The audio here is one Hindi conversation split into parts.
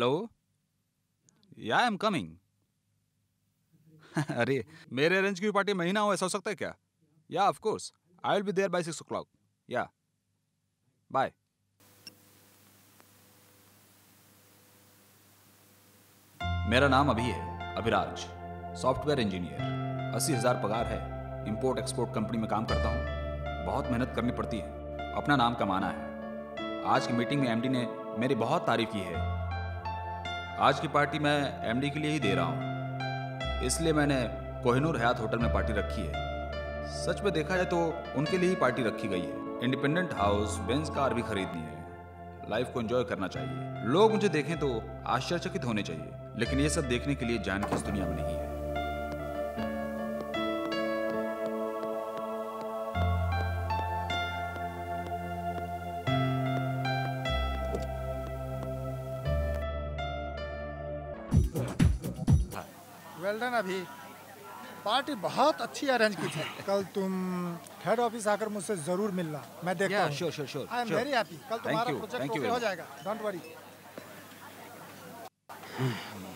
हेलो या आई एम कमिंग अरे, मेरे अरेंज की पार्टी महीना हो, ऐसा हो सकता है क्या? या of course I will be there by six o'clock या बाय मेरा नाम अभी है अभिराज, सॉफ्टवेयर इंजीनियर अस्सी हज़ार पगार है इंपोर्ट एक्सपोर्ट कंपनी में काम करता हूँ। बहुत मेहनत करनी पड़ती है। अपना नाम कमाना है। आज की मीटिंग में एमडी ने मेरी बहुत तारीफ़ की है। आज की पार्टी मैं एमडी के लिए ही दे रहा हूँ। इसलिए मैंने कोहिनूर हयात होटल में पार्टी रखी है। सच में देखा जाए तो उनके लिए ही पार्टी रखी गई है। इंडिपेंडेंट हाउस बेंस कार भी खरीदनी है। लाइफ को एंजॉय करना चाहिए। लोग मुझे देखें तो आश्चर्यचकित होने चाहिए। लेकिन ये सब देखने के लिए जान की इस दुनिया में नहीं है। पार्टी बहुत अच्छी अरेंज की थी। कल तुम हेड ऑफ़िस आकर मुझसे ज़रूर मिलना। मैं देखता Yeah, हूँ। sure, sure, sure, I am sure. Very happy कल तुम्हारा प्रोजेक्ट हो जाएगा। डोंट वरी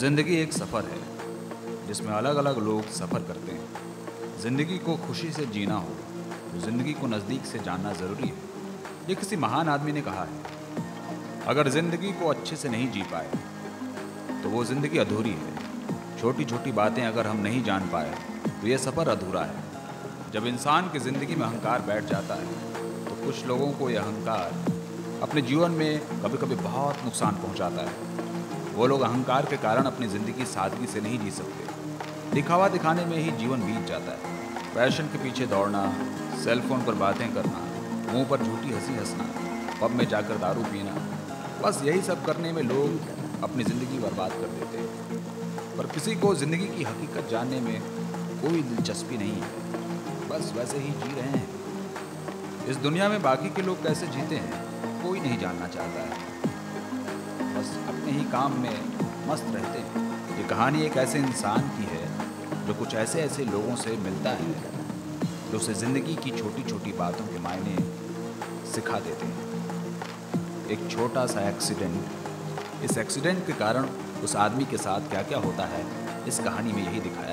ज़िंदगी एक सफ़र है, जिसमें अलग अलग लोग सफ़र करते हैं। ज़िंदगी को खुशी से जीना हो तो ज़िंदगी को नज़दीक से जानना ज़रूरी है। ये किसी महान आदमी ने कहा है, अगर ज़िंदगी को अच्छे से नहीं जी पाए तो वो ज़िंदगी अधूरी है। छोटी छोटी बातें अगर हम नहीं जान पाए तो ये सफ़र अधूरा है। जब इंसान की ज़िंदगी में अहंकार बैठ जाता है तो कुछ लोगों को यह अहंकार अपने जीवन में कभी कभी बहुत नुकसान पहुंचाता है। वो लोग अहंकार के कारण अपनी ज़िंदगी सादगी से नहीं जी सकते। दिखावा दिखाने में ही जीवन बीत जाता है। फ़ैशन के पीछे दौड़ना सेल फ़ोन पर बातें करना, मुँह पर झूठी हँसी हंसना पब में जाकर दारू पीना, बस यही सब करने में लोग अपनी ज़िंदगी बर्बाद कर देते हैं। पर किसी को ज़िंदगी की हकीकत जानने में कोई दिलचस्पी नहीं है। बस वैसे ही जी रहे हैं। इस दुनिया में बाकी के लोग कैसे जीते हैं, कोई नहीं जानना चाहता है। बस अपने ही काम में मस्त रहते हैं। ये कहानी एक ऐसे इंसान की है, जो कुछ ऐसे ऐसे लोगों से मिलता है, जो उसे ज़िंदगी की छोटी छोटी बातों के मायने सिखा देते हैं। एक छोटा सा एक्सीडेंट। इस एक्सीडेंट के कारण उस आदमी के साथ क्या क्या होता है, इस कहानी में यही दिखाया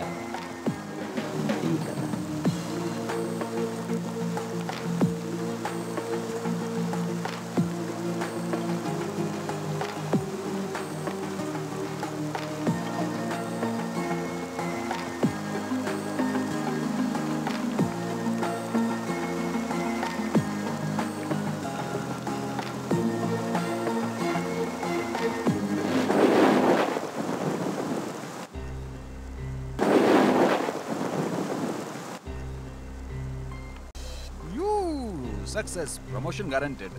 सक्सेस प्रमोशन गारंटेड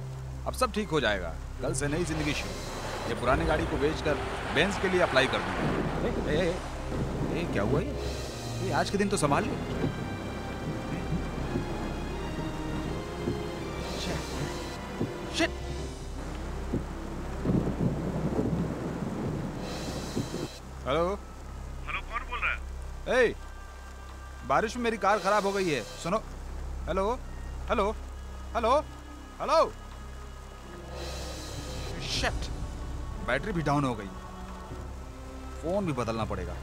अब सब ठीक हो जाएगा। कल से नई ज़िंदगी शुरू। ये पुरानी गाड़ी को बेचकर बेंज के लिए अप्लाई कर दूँगा। ए, ए, ए, ए, क्या हुआ ये? ये आज के दिन तो संभाल ले. हेलो हेलो कौन बोल रहा है? ए बारिश में मेरी कार खराब हो गई है। सुनो। Hello hello hello hello shit battery भी डाउन हो गई। फ़ोन भी बदलना पड़ेगा।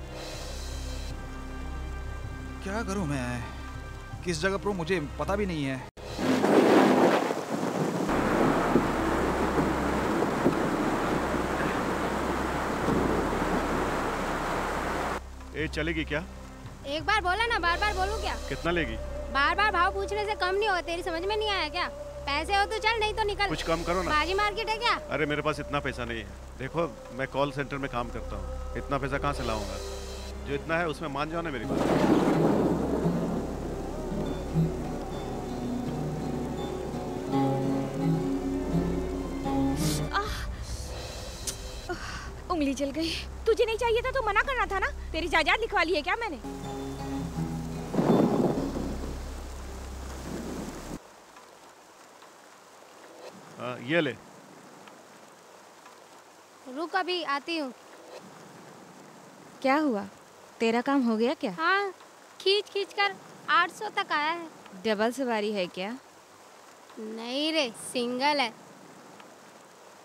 क्या करूँ मैं? किस जगह पर मुझे पता भी नहीं है। ए चलेगी क्या? एक बार बोला ना बार बार बोलू क्या? कितना लेगी? बार बार भाव पूछने से कम नहीं हो तेरी समझ में नहीं आया क्या? पैसे हो तो चल नहीं तो निकल। कुछ कम करो ना। बाजी मार्केट है क्या? अरे मेरे पास इतना पैसा नहीं है। देखो मैं कॉल सेंटर में काम करता हूँ। इतना पैसा कहाँ से लाऊँगा? जो इतना है उसमें मान जाओ ना मेरी बात उंगली जल गई। तुझे नहीं चाहिए था तो मना करना था ना? तेरी जायदाद लिखवा ली है क्या मैंने? ये ले। रुक अभी आती हूँ। क्या हुआ? तेरा काम हो गया क्या? हाँ खींच खींच कर आठ सौ तक आया है। डबल सवारी है क्या? नहीं रे सिंगल है।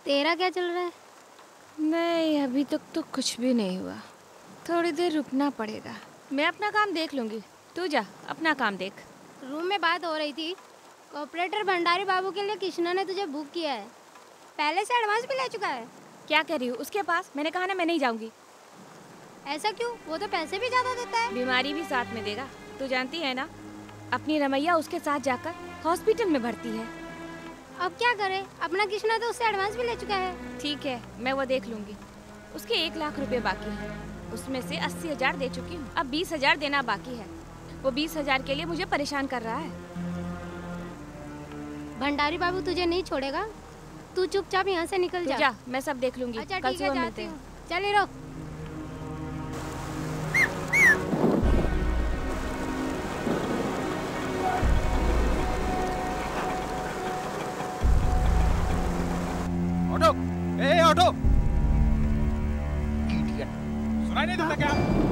तेरा क्या चल रहा है? नहीं अभी तक तो कुछ भी नहीं हुआ। थोड़ी देर रुकना पड़ेगा। मैं अपना काम देख लूँगी। तू जा अपना काम देख। रूम में बात हो रही थी। ऑपरेटर भंडारी बाबू के लिए कृष्णा ने तुझे बुक किया है। पहले से एडवांस भी ले चुका है। क्या कह रही हूँ? उसके पास? मैंने कहा ना मैं नहीं जाऊँगी। ऐसा क्यों? वो तो पैसे भी ज़्यादा देता है। बीमारी भी साथ में देगा। तू जानती है ना? अपनी रमैया उसके साथ जाकर हॉस्पिटल में भर्ती है। अब क्या करे? अपना कृष्णा तो उससे एडवांस भी ले चुका है। ठीक है मैं वो देख लूँगी। उसके एक लाख रुपए बाकी हैं। उसमें से अस्सी हज़ार दे चुकी हूँ। अब बीस हज़ार देना बाकी है। वो बीस हज़ार के लिए मुझे परेशान कर रहा है। भंडारी बाबू तुझे नहीं छोड़ेगा। तू चुपचाप यहाँ से निकल जा। जा मैं सब देख लूँगी। अच्छा कल सुबह मिलते हैं। हूँ। चल हीरो ऑटो ए ऑटो। सुनाई नहीं देता क्या?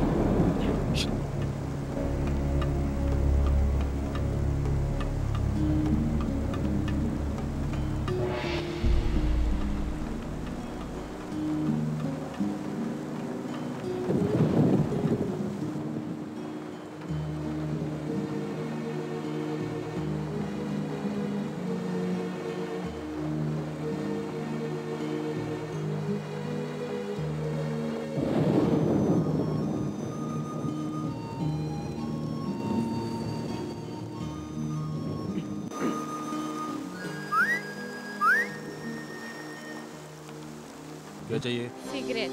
क्या चाहिए। सिगरेट।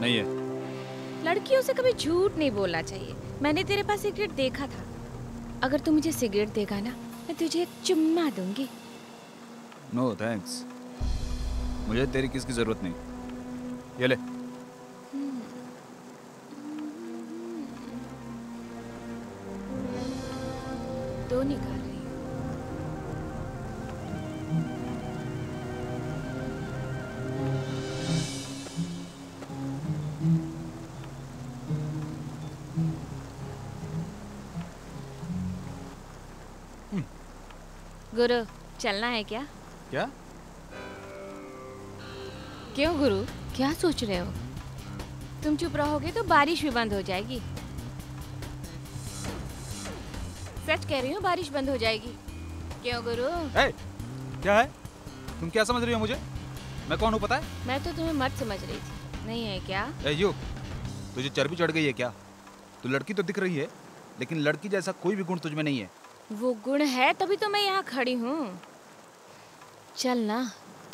नहीं है। लड़कियों से कभी झूठ नहीं बोलना चाहिए। मैंने तेरे पास सिगरेट देखा था। अगर तू मुझे सिगरेट देगा ना मैं तुझे एक चुम्मा दूँगी। नो no, थैंक्स मुझे तेरी किसकी ज़रूरत नहीं। ये ले। गुरु चलना है क्या? क्या? क्यों गुरु? क्या सोच रहे हो? तुम चुप रहोगे तो बारिश भी बंद हो जाएगी। सच कह रही हूँ बारिश बंद हो जाएगी। क्यों गुरु? ए, क्या है? तुम क्या समझ रही हो मुझे? मैं कौन हूँ पता है? मैं तो तुम्हें मत समझ रही थी। नहीं है क्या? ए यू तुझे चर्बी चढ़ गई है क्या? तू लड़की तो दिख रही है लेकिन लड़की जैसा कोई भी गुण तुझ में नहीं है। वो गुण है तभी तो मैं यहाँ खड़ी हूँ। चल ना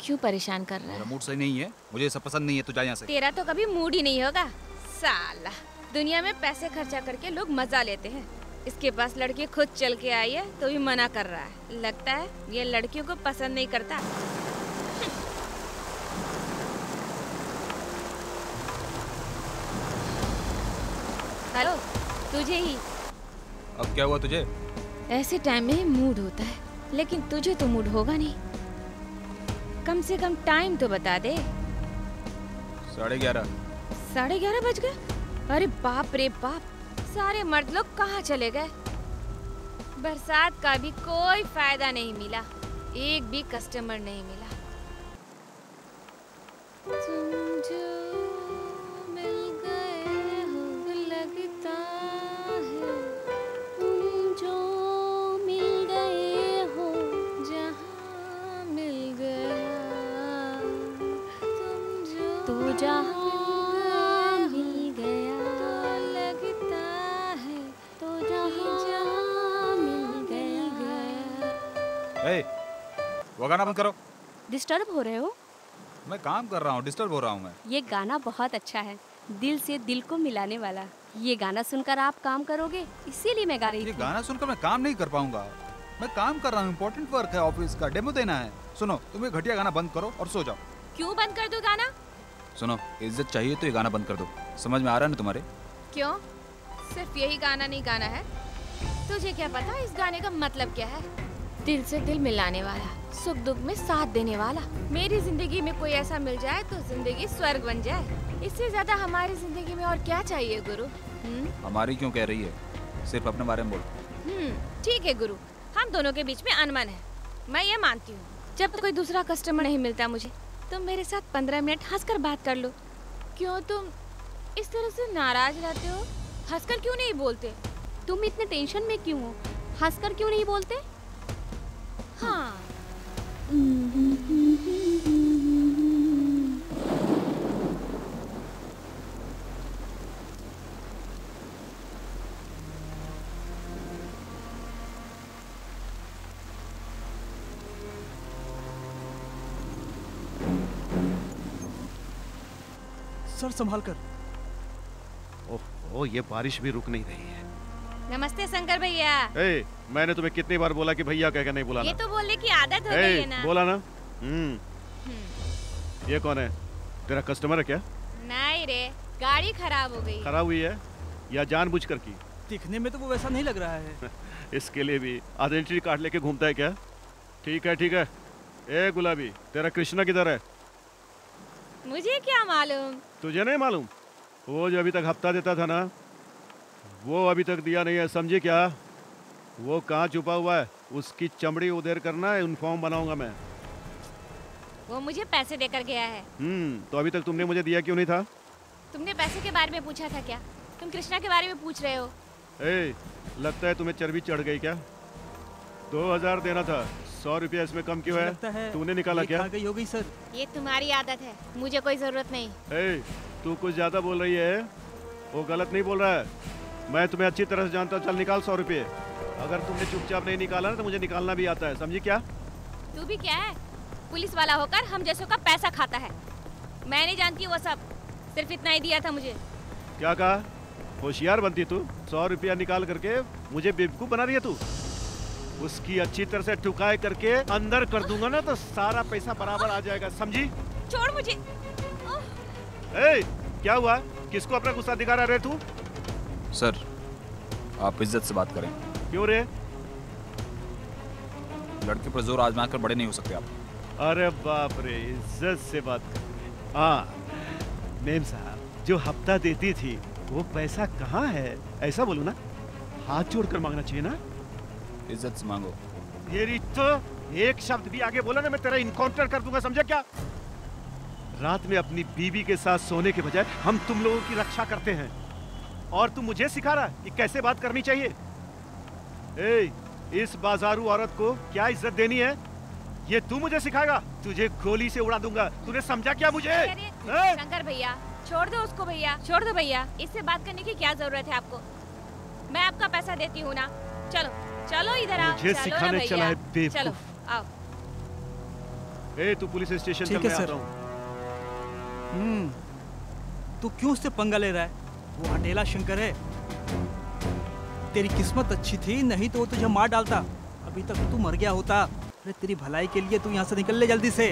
क्यों परेशान कर रहा है? मूड सही नहीं है मुझे सब पसंद नहीं है तू जा यहाँ से। तेरा तो कभी मूड ही नहीं होगा। साला दुनिया में पैसे खर्चा करके लोग मज़ा लेते हैं। इसके पास लड़की खुद चल के आई है तो भी मना कर रहा है। लगता है ये लड़कियों को पसंद नहीं करता। हेलो तुझे ही। अब क्या हुआ तुझे? ऐसे टाइम में ही मूड होता है लेकिन तुझे तो मूड होगा नहीं। कम से कम टाइम तो बता दे। साढ़े ग्यारह। साढ़े ग्यारह बज गए? अरे बाप रे बाप सारे मर्द लोग कहाँ चले गए? बरसात का भी कोई फ़ायदा नहीं मिला एक भी कस्टमर नहीं मिला। तुम मिल डिस्टर्ब हो रहे हो? मैं काम कर रहा हूँ डिस्टर्ब हो रहा हूँ मैं। ये गाना बहुत अच्छा है दिल से दिल को मिलाने वाला। ये गाना सुनकर आप काम करोगे? इसीलिए मैं गा रही ये गाना सुनकर मैं काम नहीं कर पाऊँगा। मैं काम कर रहा हूँ इम्पोर्टेंट वर्क है ऑफ़िस का डेमो देना है। सुनो तुम ये घटिया गाना बंद करो और सो जाओ। क्यों बंद कर दो गाना? सुनो इज़्ज़त चाहिए तो ये गाना बंद कर दो। समझ में आ रहा है ना तुम्हारे? क्यों? सिर्फ़ यही गाना नहीं गाना है? तुझे क्या पता इस गाने का मतलब क्या है? दिल से दिल मिलाने वाला सुख दुख में साथ देने वाला। मेरी ज़िंदगी में कोई ऐसा मिल जाए तो ज़िंदगी स्वर्ग बन जाए। इससे ज़्यादा हमारी ज़िंदगी में और क्या चाहिए गुरु? हम्म? हमारी क्यों कह रही है? सिर्फ़ अपने बारे में बोल। हम्म, ठीक है गुरु। हम दोनों के बीच में अनमन है। मैं ये मानती हूँ। जब कोई दूसरा कस्टमर नहीं मिलता मुझे तुम मेरे साथ पंद्रह मिनट हंसकर बात कर लो। क्यों तुम इस तरह से नाराज़ रहते हो? हंसकर क्यों नहीं बोलते? तुम इतने टेंशन में क्यों हो? हंसकर क्यों नहीं बोलते? हाँ। सर संभाल कर। ओह ये बारिश भी रुक नहीं रही है। नमस्ते शंकर भैया। ए, मैंने तुम्हें कितनी बार बोला कि भैया कह के नहीं बुलाना। ये तो बोलने की आदत हो गई है ना। बोला ना? हम्म। हम्म, ये कौन है? तेरा कस्टमर है क्या? नहीं रे गाड़ी खराब हो गई। खराब हुई है? या कर की? दिखने में तो वो वैसा नहीं लग रहा है। इसके लिए भी। आइडेंटिटी कार्ड लेके घूमता है क्या? ठीक है ठीक है। ए गुलाबी तेरा कृष्णा किधर है? मुझे क्या मालूम? तुझे नहीं मालूम? वो जो अभी तक हफ़्ता देता था ना वो अभी तक दिया नहीं है समझे क्या? वो कहाँ छुपा हुआ है? उसकी चमड़ी उधेर करना है यूनिफॉर्म बनाऊँगा मैं। वो मुझे पैसे देकर गया है। हम्म तो अभी तक तुमने मुझे दिया क्यों नहीं था? तुमने पैसे के बारे में पूछा था क्या? तुम कृष्णा के बारे में पूछ रहे हो। ए लगता है तुम्हें चर्बी चढ़ गई क्या? दो हज़ार देना था सौ रुपया इसमें कम क्यों है? है तूने निकाला ये क्या? खा गई होगी सर। ये तुम्हारी आदत है मुझे कोई ज़रूरत नहीं। ए तू कुछ ज़्यादा बोल रही है? वो गलत नहीं बोल रहा है। मैं तुम्हें अच्छी तरह से जानता हूँ। चल निकाल सौ रुपये। अगर तुमने चुपचाप नहीं निकाला ना तो मुझे निकालना भी आता है। समझी क्या? तू भी क्या है? पुलिस वाला होकर हम जैसों का पैसा खाता है। मैं नहीं जानती वो सब। सिर्फ़ इतना ही दिया था मुझे। क्या कहा? होशियार बनती तू। सौ रुपया निकाल करके मुझे बेवकूफ़ बना रही है तू? उसकी अच्छी तरह से ठुकाई करके अंदर कर दूँगा ना तो सारा पैसा बराबर आ जाएगा। समझी? छोड़ मुझे। ए क्या हुआ? किसको अपना गुस्सा दिखा रहा रे तू? सर आप इज़्ज़त से बात करें। क्यों रे? लड़के पर ज़ोर आजमा कर बड़े नहीं हो सकते आप। अरे बाप रे इज़्ज़त से बात कर हाँ। मेम साहब जो हफ़्ता देती थी वो पैसा कहाँ है? ऐसा बोलो ना हाथ जोड़कर मांगना चाहिए ना। इज़्ज़त से मांगो। ये तो एक शब्द भी आगे बोला ना मैं तेरा इनकाउंटर कर दूँगा समझा क्या? रात में अपनी बीवी के साथ सोने के बजाय हम तुम लोगों की रक्षा करते हैं। और तू मुझे सिखा रहा है कि कैसे बात करनी चाहिए? ए, इस बाजारू औरत को क्या इज़्ज़त देनी है? ये तू मुझे सिखाएगा। तुझे गोली से उड़ा दूँगा। तूने समझा क्या मुझे? शंकर भैया छोड़ दो उसको भैया छोड़ दो भैया। इससे बात करने की क्या ज़रूरत है आपको? मैं आपका पैसा देती हूँ ना। चलो चलो इधर आओ मुझे चलो सिखाने चला है चलो आओ। ए तू पुलिस स्टेशन चल ठीक है, मैं सर। हूँ? हम्म तू क्यों उससे पंगा ले रहा है? वो हटेला शंकर है। तेरी किस्मत अच्छी थी, नहीं तो वो तुझे मार डालता। अभी तक तू मर गया होता। अरे तेरी भलाई के लिए तू यहाँ से निकल ले जल्दी से।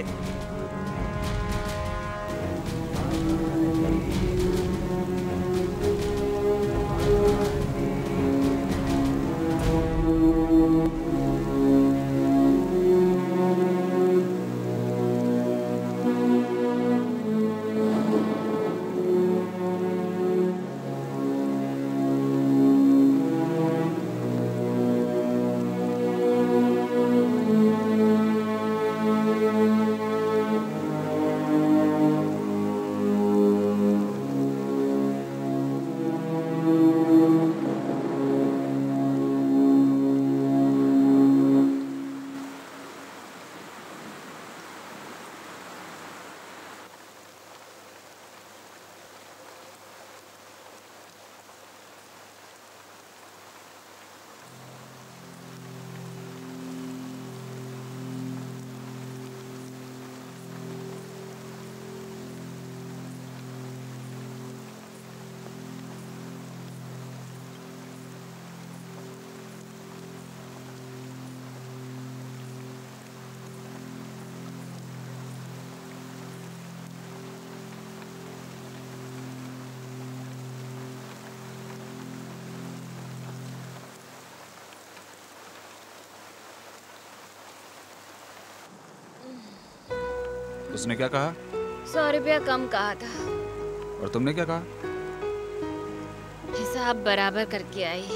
उसने क्या कहा? सौ रुपया कम कहा था। और तुमने क्या कहा? हिसाब बराबर करके आई।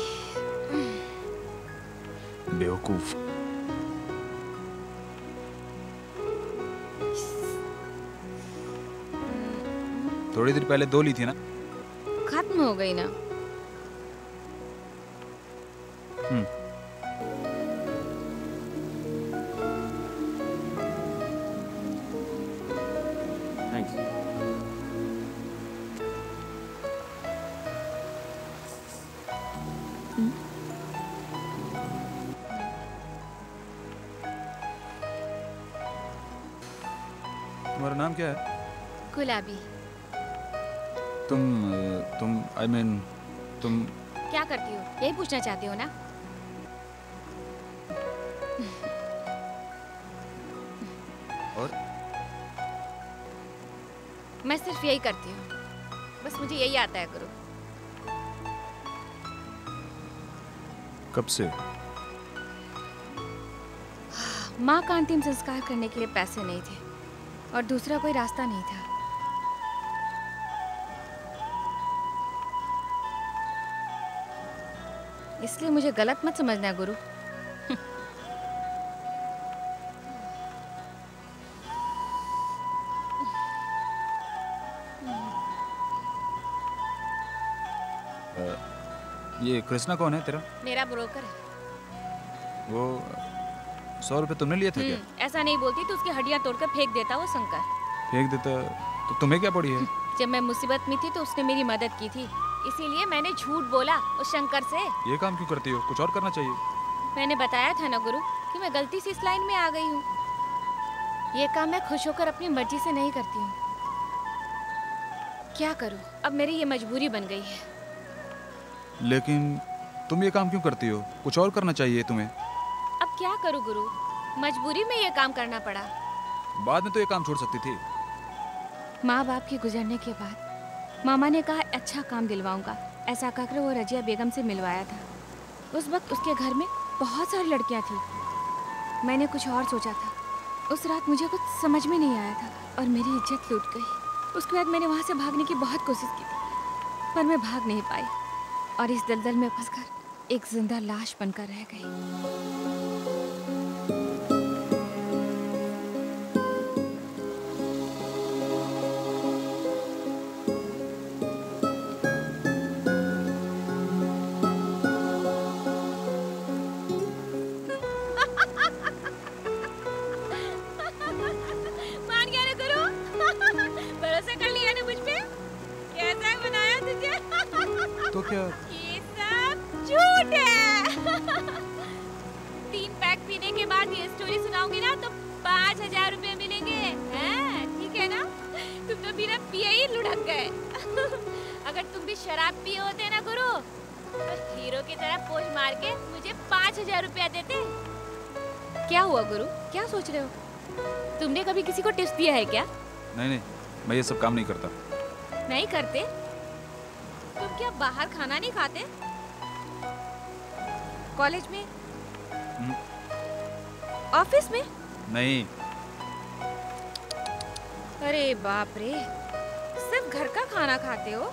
बेवकूफ़। थोड़ी देर पहले दो ली थी ना? खत्म हो गई ना। तुम्हारा नाम क्या है? गुलाबी। तुम तुम आई I मीन mean, तुम क्या करती हो? यही पूछना चाहती हो ना? और? मैं सिर्फ़ यही करती हूँ। बस मुझे यही आता है गुरु। कब से? माँ का अंतिम संस्कार करने के लिए पैसे नहीं थे। और दूसरा कोई रास्ता नहीं था। इसलिए मुझे गलत मत समझना गुरु। ये कृष्णा कौन है तेरा? मेरा ब्रोकर है। वो सौ रुपये तुमने लिए थे क्या? हम्म, ऐसा नहीं बोलती तो उसकी हड्डियाँ तोड़कर फेंक देता वो शंकर। फेंक देता? तो तुम्हें क्या पड़ी है? जब मैं मुसीबत में थी तो उसने मेरी मदद की थी। इसीलिए मैंने झूठ बोला उस शंकर से। ये काम क्यों करती हो? कुछ और करना चाहिए। मैंने बताया था ना गुरु कि मैं गलती से इस लाइन में आ गई हूँ। ये काम मैं खुश होकर अपनी मर्ज़ी से नहीं करती हूँ। क्या करूँ? अब मेरी ये मजबूरी बन गई है। लेकिन तुम ये काम क्यों करती हो? कुछ और करना चाहिए तुम्हें। क्या करूँ गुरु? मजबूरी में ये काम करना पड़ा। बाद में तो ये काम छोड़ सकती थी। माँ बाप के गुजरने के बाद मामा ने कहा अच्छा काम दिलवाऊँगा। ऐसा कहकर वो रजिया बेगम से मिलवाया था। उस वक्त उसके घर में बहुत सारी लड़कियाँ थी। मैंने कुछ और सोचा था। उस रात मुझे कुछ समझ में नहीं आया था और मेरी इज़्ज़त लूट गई। उसके बाद मैंने वहाँ से भागने की बहुत कोशिश की थी पर मैं भाग नहीं पाई और इस दलदल में फंसकर एक ज़िंदा लाश बनकर रह गई। मान गया ना गुरु? भरोसा कर लिया ना मुझ कैसा बनाया तो क्या ये सब झूठ है तीन पैक पीने के बाद ये स्टोरी सुनाऊँगी ना तो पाँच हज़ार रुपए मिलेंगे। हैं? ठीक है ना? तुम तो बिना पिए ही लुढ़क गए। अगर तुम भी शराब पिए होते ना गुरु तो हीरो की तरह पोज मार के मुझे पाँच हज़ार रुपया देते। क्या हुआ गुरु? क्या सोच रहे हो? तुमने कभी किसी को टिप्स दिया है क्या? नहीं नहीं मैं ये सब काम नहीं करता। नहीं करते? तुम क्या बाहर खाना नहीं खाते? कॉलेज में? हम्म, ऑफ़िस में? नहीं। अरे बाप रे सिर्फ़ घर का खाना खाते हो?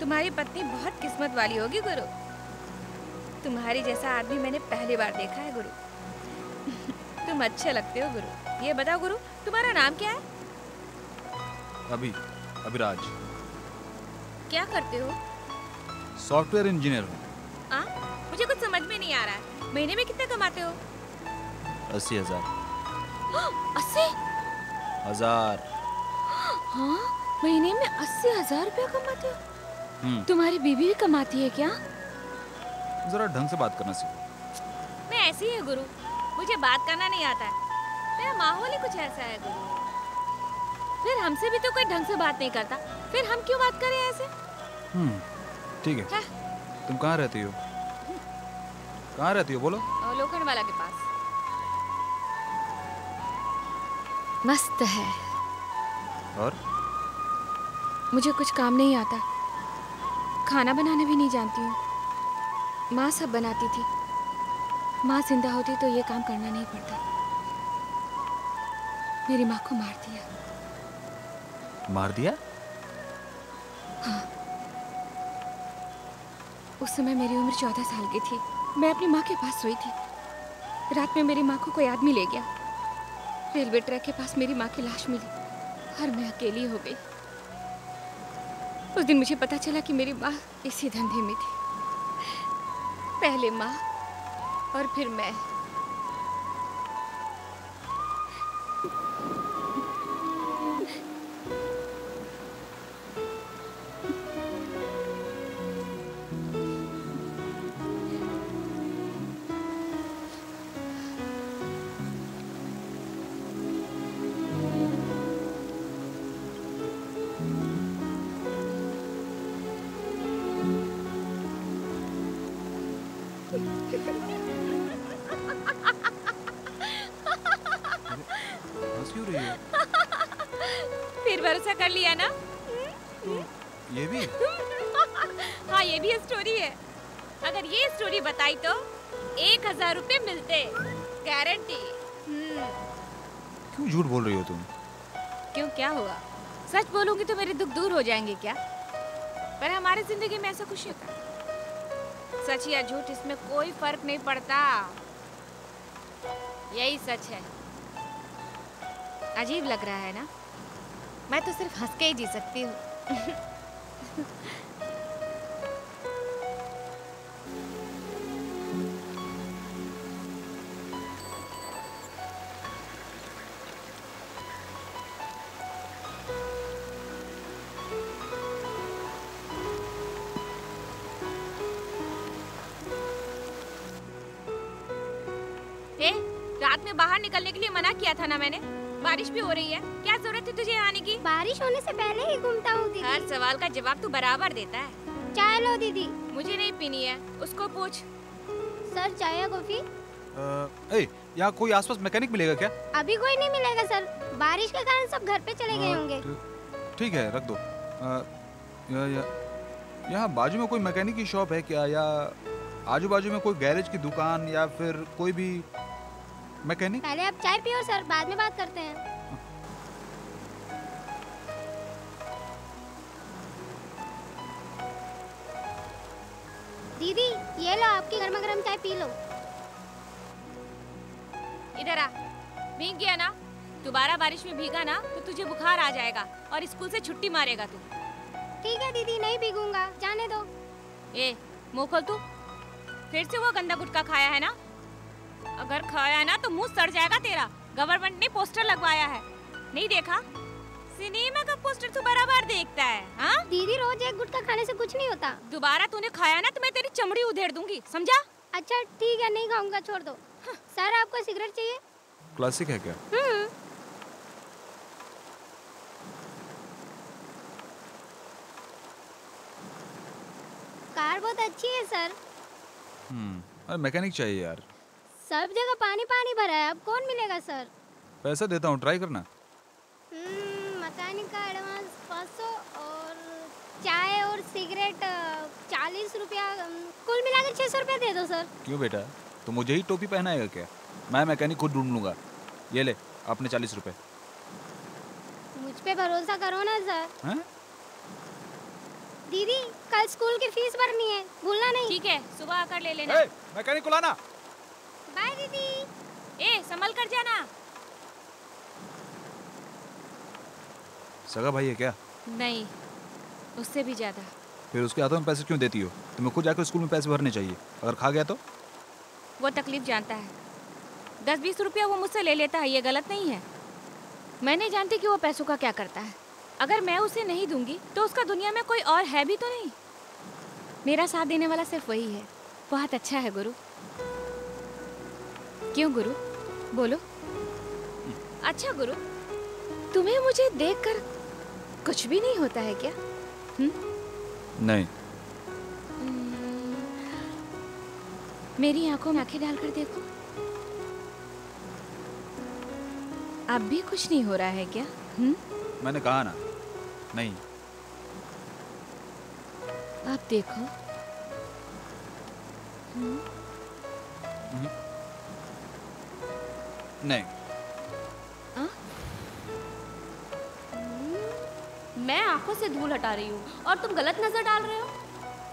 तुम्हारी पत्नी बहुत किस्मत वाली होगी गुरु। तुम्हारी जैसा आदमी मैंने पहली बार देखा है गुरु। तुम अच्छे लगते हो गुरु। ये बताओ गुरु तुम्हारा नाम क्या है? अभी अभिराज। क्या करते हो? सॉफ्टवेयर इंजीनियर हूँ। नहीं आ रहा है। महीने में कितने कमाते हो? अस्सी हज़ार। अस्सी? हज़ार। हाँ? महीने में अस्सी हज़ार रुपया कमाते हो? हम्म, तुम्हारी बीवी भी कमाती है क्या? जरा ढंग से बात करना सीखो। मैं ऐसी ही है गुरु। मुझे बात करना नहीं आता है। मेरा माहौल ही कुछ ऐसा है गुरु। फिर हमसे भी तो कोई ढंग से बात नहीं करता। फिर हम क्यों बात करें ऐसे? हम्म, ठीक है। है? तुम कहाँ रहती हो? कहाँ रहती हो? बोलो। अवलोकन वाला के पास। मस्त है। और? मुझे कुछ काम नहीं आता। खाना बनाना भी नहीं जानती हूँ। माँ सब बनाती थी। माँ ज़िंदा होती तो ये काम करना नहीं पड़ता। मेरी माँ को मार दिया। मार दिया? हाँ। उस समय मेरी उम्र चौदह साल की थी। मैं अपनी माँ के पास सोई थी। रात में मेरी माँ को कोई आदमी ले गया। रेलवे ट्रैक के पास मेरी माँ की लाश मिली और मैं अकेली हो गई। उस दिन मुझे पता चला कि मेरी माँ इसी धंधे में थी। पहले माँ और फिर मैं। बोलूँगी तो मेरे दुख दूर हो जाएँगे क्या? पर हमारी ज़िंदगी में ऐसा कुछ होता। सच या झूठ, इसमें कोई फ़र्क नहीं पड़ता। यही सच है। अजीब लग रहा है ना? मैं तो सिर्फ़ हंस के ही जी सकती हूँ। मना ना मैंने। बारिश भी हो रही है। क्या ज़रूरत है तुझे आने की? बारिश होने से पहले ही घूमता हूँ दीदी। हर सवाल का जवाब तू बराबर देता है। चाय लो दीदी। मुझे नहीं पीनी है। उसको पूछ। सर चाय या कॉफ़ी? यहाँ कोई आसपास मैकेनिक मिलेगा क्या? अभी कोई नहीं मिलेगा सर। बारिश के कारण सब घर पे चले गए होंगे। ठीक है रख दो। या, या, यहाँ बाजू में कोई मैकेनिक की शॉप है क्या? या आजू बाजू में कोई गैरेज की दुकान या फिर कोई भी मैकेनिक पहले आप चाय पियो सर बाद में बात करते हैं। दीदी ये लो आपकी गर्मा गर्म चाय पी लो। इधर आ। भीग गया ना? दोबारा बारिश में भीगा ना तो तुझे बुखार आ जाएगा और स्कूल से छुट्टी मारेगा तू। ठीक है दीदी नहीं भीगूँगा जाने दो। ए मुँह खोल तू। फिर से वो गंदा गुटखा खाया है ना? अगर खाया ना तो मुँह सड़ जाएगा तेरा। गवर्नमेंट ने पोस्टर लगवाया है। नहीं देखा? सिनेमा का पोस्टर तू बराबर देखता है हाँ? दीदी रोज एक गुटखा खाने से कुछ नहीं होता। दोबारा तूने खाया ना तो मैं तेरी चमड़ी उधेड़ दूँगी समझा? अच्छा ठीक है नहीं खाऊँगा छोड़ दो। सर आपको सिगरेट चाहिए? क्लासिक है क्या? हम्म। कार बहुत अच्छी है सर। हम्म अरे मैकेनिक चाहिए यार। सब जगह पानी पानी भरा है अब कौन मिलेगा सर? पैसा देता हूँ ट्राई करना। हम्म, मैकेनिक का एडवांस पाँच सौ और चाय और सिगरेट चालीस रुपया कुल मिला के छः सौ रुपया दे दो सर। क्यों बेटा? तो मुझे ही टोपी पहनाएगा क्या? मैं मैकेनिक खुद ढूंढ लूँगा। ये ले अपने चालीस रुपए। मुझ पे भरोसा करो ना सर। हैं? दीदी कल स्कूल की फ़ीस भरनी है भूलना नहीं। ठीक है सुबह आकर ले लेना। ए, मैकेनिक को लाना। बाय दीदी। ए संभल कर जाना। सगा भाई है क्या? नहीं उससे भी ज़्यादा। फिर उसके हाथों में पैसे क्यों देती हो? तुम्हें खुद जाकर स्कूल में पैसे भरने चाहिए। अगर खा गया तो? वो तकलीफ़ जानता है। दस बीस रुपया वो मुझसे ले लेता है ये गलत नहीं है। मैं नहीं जानती कि वो पैसों का क्या करता है। अगर मैं उसे नहीं दूँगी तो उसका दुनिया में कोई और है भी तो नहीं? मेरा साथ देने वाला सिर्फ़ वही है। बहुत अच्छा है गुरु। क्यों गुरु? बोलो। अच्छा गुरु तुम्हें मुझे देखकर कुछ भी नहीं होता है क्या? हुँ? नहीं। हम्म, मेरी आँखों में आँखें डालकर देखो। अब भी कुछ नहीं हो रहा है क्या? हम्म? मैंने कहा ना नहीं। अब देखो। नहीं। हाँ? मैं आँखों से धूल हटा रही हूँ और तुम गलत नज़र डाल रहे हो।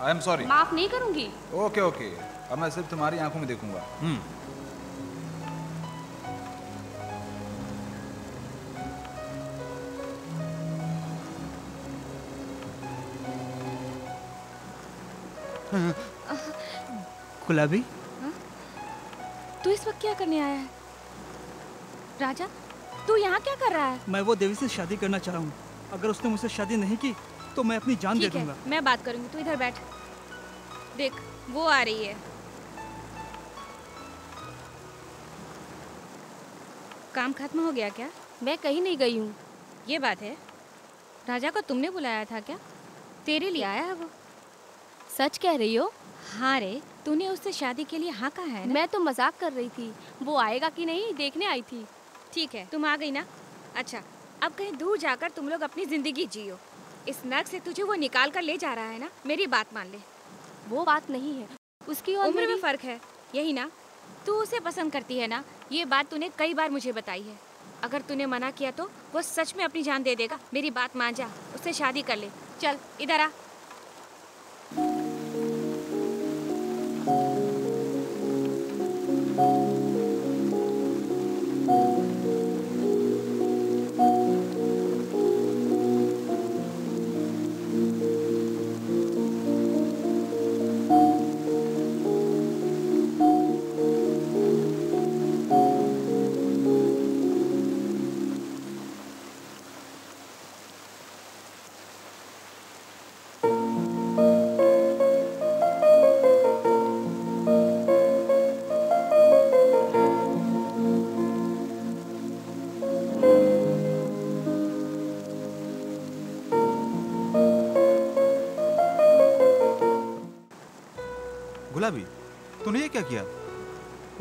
आई एम सॉरी माफ़ नहीं करूँगी। ओके ओके अब मैं सिर्फ़ तुम्हारी आँखों में देखूँगा। हम्म। गुलाबी तू इस वक्त क्या करने आया है? राजा तू यहाँ क्या कर रहा है? मैं वो देवी से शादी करना चाह रहा हूँ। अगर उसने मुझसे शादी नहीं की तो मैं अपनी जान दे दूँगा। मैं बात करूँगी तू इधर बैठ। देख वो आ रही है। काम खत्म हो गया क्या? मैं कहीं नहीं गई हूँ। ये बात है। राजा को तुमने बुलाया था क्या? तेरे लिए आया है वो? सच कह रही हो? हाँ रे तूने उससे शादी के लिए हाँ कहा है ना? मैं तो मज़ाक कर रही थी। वो आएगा कि नहीं देखने आई थी। ठीक है तुम आ गई ना? अच्छा अब कहीं दूर जाकर तुम लोग अपनी ज़िंदगी जियो। इस नर्क से तुझे वो निकाल कर ले जा रहा है ना? मेरी बात मान ले। वो बात नहीं है। उसकी और उम्र में फ़र्क है। यही ना? तू उसे पसंद करती है ना? ये बात तूने कई बार मुझे बताई है। अगर तूने मना किया तो वो सच में अपनी जान दे देगा। मेरी बात मान जा। उससे शादी कर ले। चल इधर आ।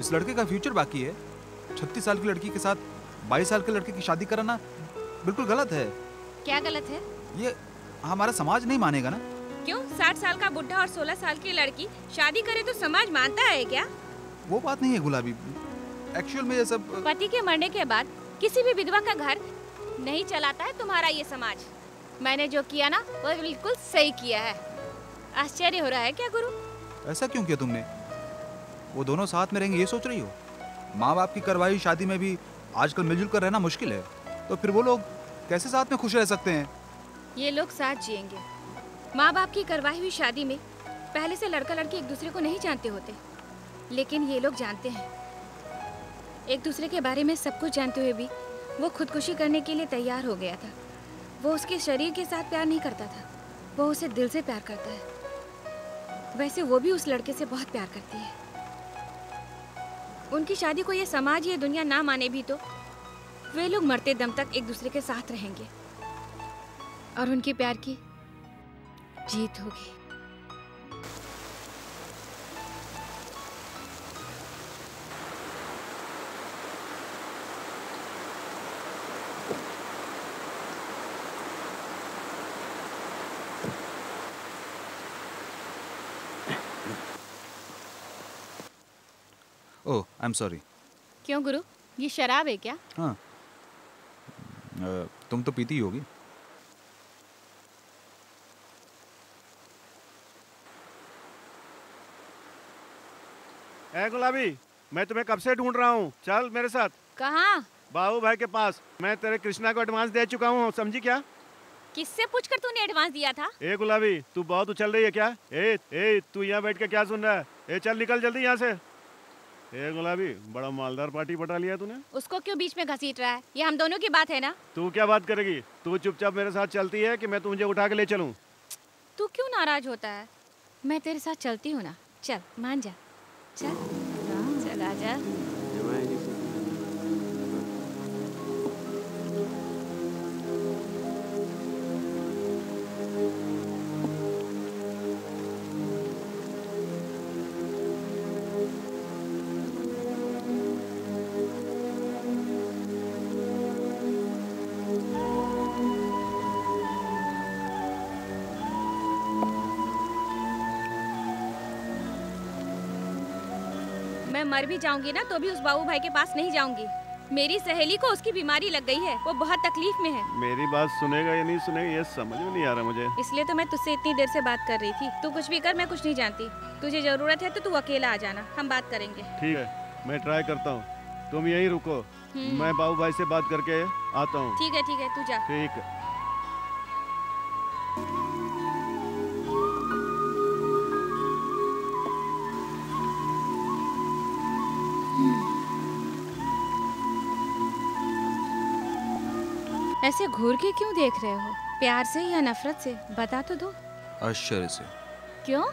इस लड़के का फ्यूचर बाकी है। छत्तीस साल की लड़की के साथ बाईस साल के लड़के की शादी कराना बिल्कुल गलत है। क्या गलत है? ये हमारा समाज नहीं मानेगा ना। क्यों? साठ साल का बुढ़ा और सोलह साल की लड़की शादी करे तो समाज मानता है क्या? वो बात नहीं है गुलाबी। एक्चुअल में ये सब पति के मरने के बाद किसी भी विधवा का घर नहीं चलाता है तुम्हारा ये समाज। मैंने जो किया ना वो बिल्कुल सही किया है। आश्चर्य हो रहा है क्या गुरु? ऐसा क्यों किया तुमने? वो दोनों साथ में रहेंगे, ये सोच रही हो? माँ बाप की करवाई शादी में भी आजकल मिलजुल कर रहना मुश्किल है। तो फिर वो लोग कैसे साथ में खुश रह सकते हैं? ये लोग साथ जिएँगे। माँ बाप की करवाई हुई शादी में पहले से लड़का लड़की एक दूसरे को नहीं जानते होते। लेकिन ये लोग जानते हैं। एक दूसरे के बारे में सब कुछ जानते हुए भी वो खुदकुशी करने के लिए तैयार हो गया था। वो उसके शरीर के साथ प्यार नहीं करता था। वो उसे दिल से प्यार करता है। वैसे वो भी उस लड़के से बहुत प्यार करती है। उनकी शादी को ये समाज, ये दुनिया ना माने भी तो वे लोग मरते दम तक एक दूसरे के साथ रहेंगे। और उनके प्यार की जीत होगी। आई एम सॉरी क्यों गुरु? ये शराब है क्या? हाँ। तुम तो पीती ही होगी। ए गुलाबी मैं तुम्हें कब से ढूंढ रहा हूँ? चल मेरे साथ। कहाँ? बाबू भाई के पास। मैं तेरे कृष्णा को एडवांस दे चुका हूँ समझी क्या? किससे पूछकर तूने एडवांस दिया था? ए गुलाबी तू बहुत उछल रही है क्या? ए ए तू यहाँ बैठ के क्या सुन रहा है? ए चल निकल जल्दी यहाँ से। ए गुलाबी बड़ा मालदार पार्टी पटा लिया तूने। उसको क्यों बीच में घसीट रहा है? ये हम दोनों की बात है ना? तू क्या बात करेगी? तू चुपचाप मेरे साथ चलती है कि मैं तुझे उठा के ले चलूँ? तू क्यों नाराज़ होता है? मैं तेरे साथ चलती हूँ ना। चल मान जा। चल। चल आजा मैं मर भी जाऊँगी ना तो भी उस बाबू भाई के पास नहीं जाऊँगी। मेरी सहेली को उसकी बीमारी लग गई है वो बहुत तकलीफ़ में है। मेरी बात सुनेगा या नहीं सुनेगा ये समझ में नहीं आ रहा मुझे। इसलिए तो मैं तुझसे इतनी देर से बात कर रही थी। तू कुछ भी कर मैं कुछ नहीं जानती। तुझे ज़रूरत है तो तू अकेला आ जाना हम बात करेंगे। ठीक है मैं ट्राई करता हूँ। तुम यही रुको। हम्म। मैं बाबू भाई से बात करके आता हूँ। ठीक है ठीक है तू जा। ठीक है। ऐसे घूर के क्यों देख रहे हो? प्यार से या नफरत से? बता तो दो। आश्चर्य से। क्यों?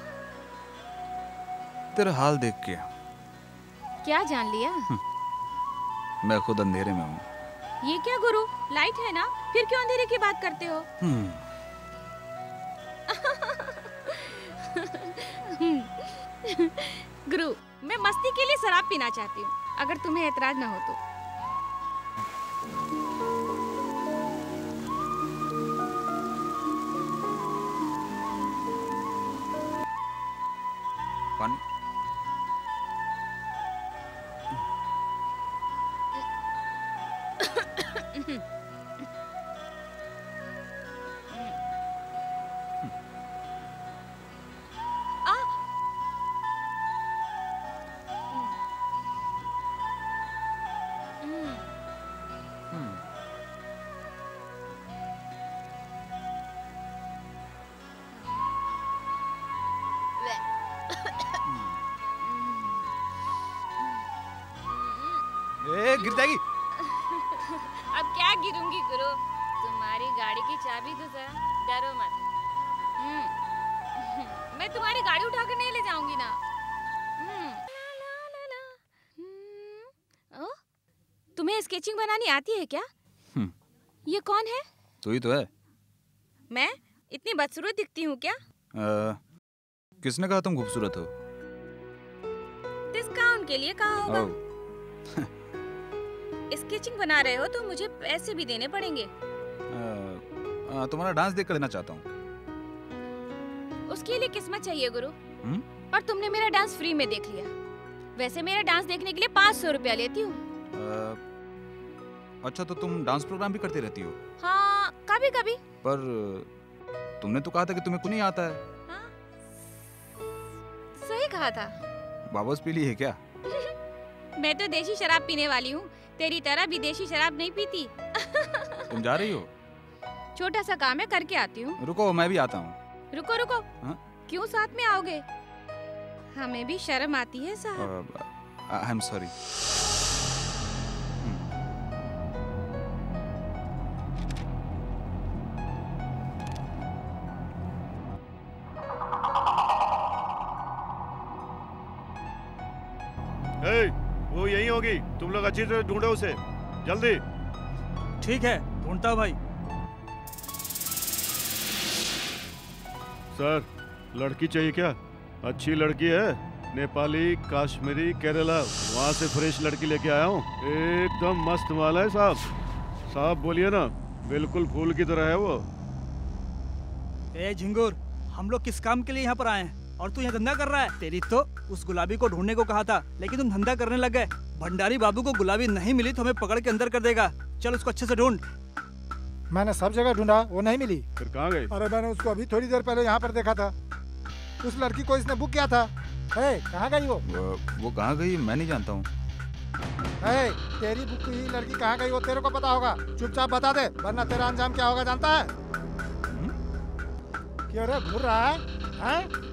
तेरा हाल देख के। क्या जान लिया? मैं खुद अंधेरे में हूँ। ये क्या गुरु? लाइट है ना? फिर क्यों अंधेरे की बात करते हो? हम्म, गुरु मैं मस्ती के लिए शराब पीना चाहती हूँ। अगर तुम्हें एतराज़ ना हो तो। स्केचिंग बनानी आती है क्या? हम्म, ये कौन है? तू ही तो है। मैं? इतनी बदसूरत दिखती हूँ क्या? अ, किसने कहा तुम खूबसूरत हो? डिस्काउंट के लिए कहा होगा। स्केचिंग बना रहे हो तो मुझे पैसे भी देने पड़ेंगे। तुम्हारा डांस देख कर लेना चाहता हूँ। उसके लिए किस्मत चाहिए गुरु। हम्म? और तुमने मेरा डांस फ्री में देख लिया। वैसे मेरा डांस देखने के लिए पाँच सौ रुपया लेती हूँ। अच्छा तो तुम डांस प्रोग्राम भी करती रहती हो? हाँ कभी कभी पर तुमने तो कहा था कि तुम्हें कुछ नहीं आता है। हाँ। सही कहा था। वापस पी ली है क्या? मैं तो देशी शराब पीने वाली हूँ। तेरी तरह भी देशी शराब नहीं पीती। तुम जा रही हो? छोटा सा काम है करके आती हूँ। रुको मैं भी आता हूँ। रुको रुको। हाँ? क्यों साथ में आओगे? हमें भी शर्म आती है साहब। आई एम सॉरी अच्छी तरह ढूंढो उसे। जल्दी। ठीक है ढूंढता हूँ भाई। सर लड़की चाहिए क्या? अच्छी लड़की है। नेपाली कश्मीरी केरला। वहाँ से फ्रेश लड़की लेके आया हूँ। एकदम मस्त माल है साहब। साहब बोलिए ना बिल्कुल फूल की तरह है वो। ए झिंगुर हम लोग किस काम के लिए यहाँ पर आए हैं? और तू यहाँ धंधा कर रहा है। तेरी तो उस गुलाबी को ढूँढने को कहा था लेकिन तुम धंधा करने लग गए। भंडारी बाबू को गुलाबी नहीं मिली तो हमें पकड़ के अंदर कर देगा। चल उसको अच्छे से ढूंढ। मैंने सब जगह ढूंढा वो नहीं मिली। फिर कहाँ गए? अरे मैंने उसको अभी थोड़ी देर पहले यहाँ पर देखा था। उस लड़की को इसने बुक किया था। कहाँ गई वो? वो, वो कहाँ गई मैं नहीं जानता हूँ। तेरी बुक की लड़की कहाँ गई वो तेरे को पता होगा। चुपचाप बता दे वरना तेरा अंजाम क्या होगा जानता है? क्यों रे घूर रहा है? हैं?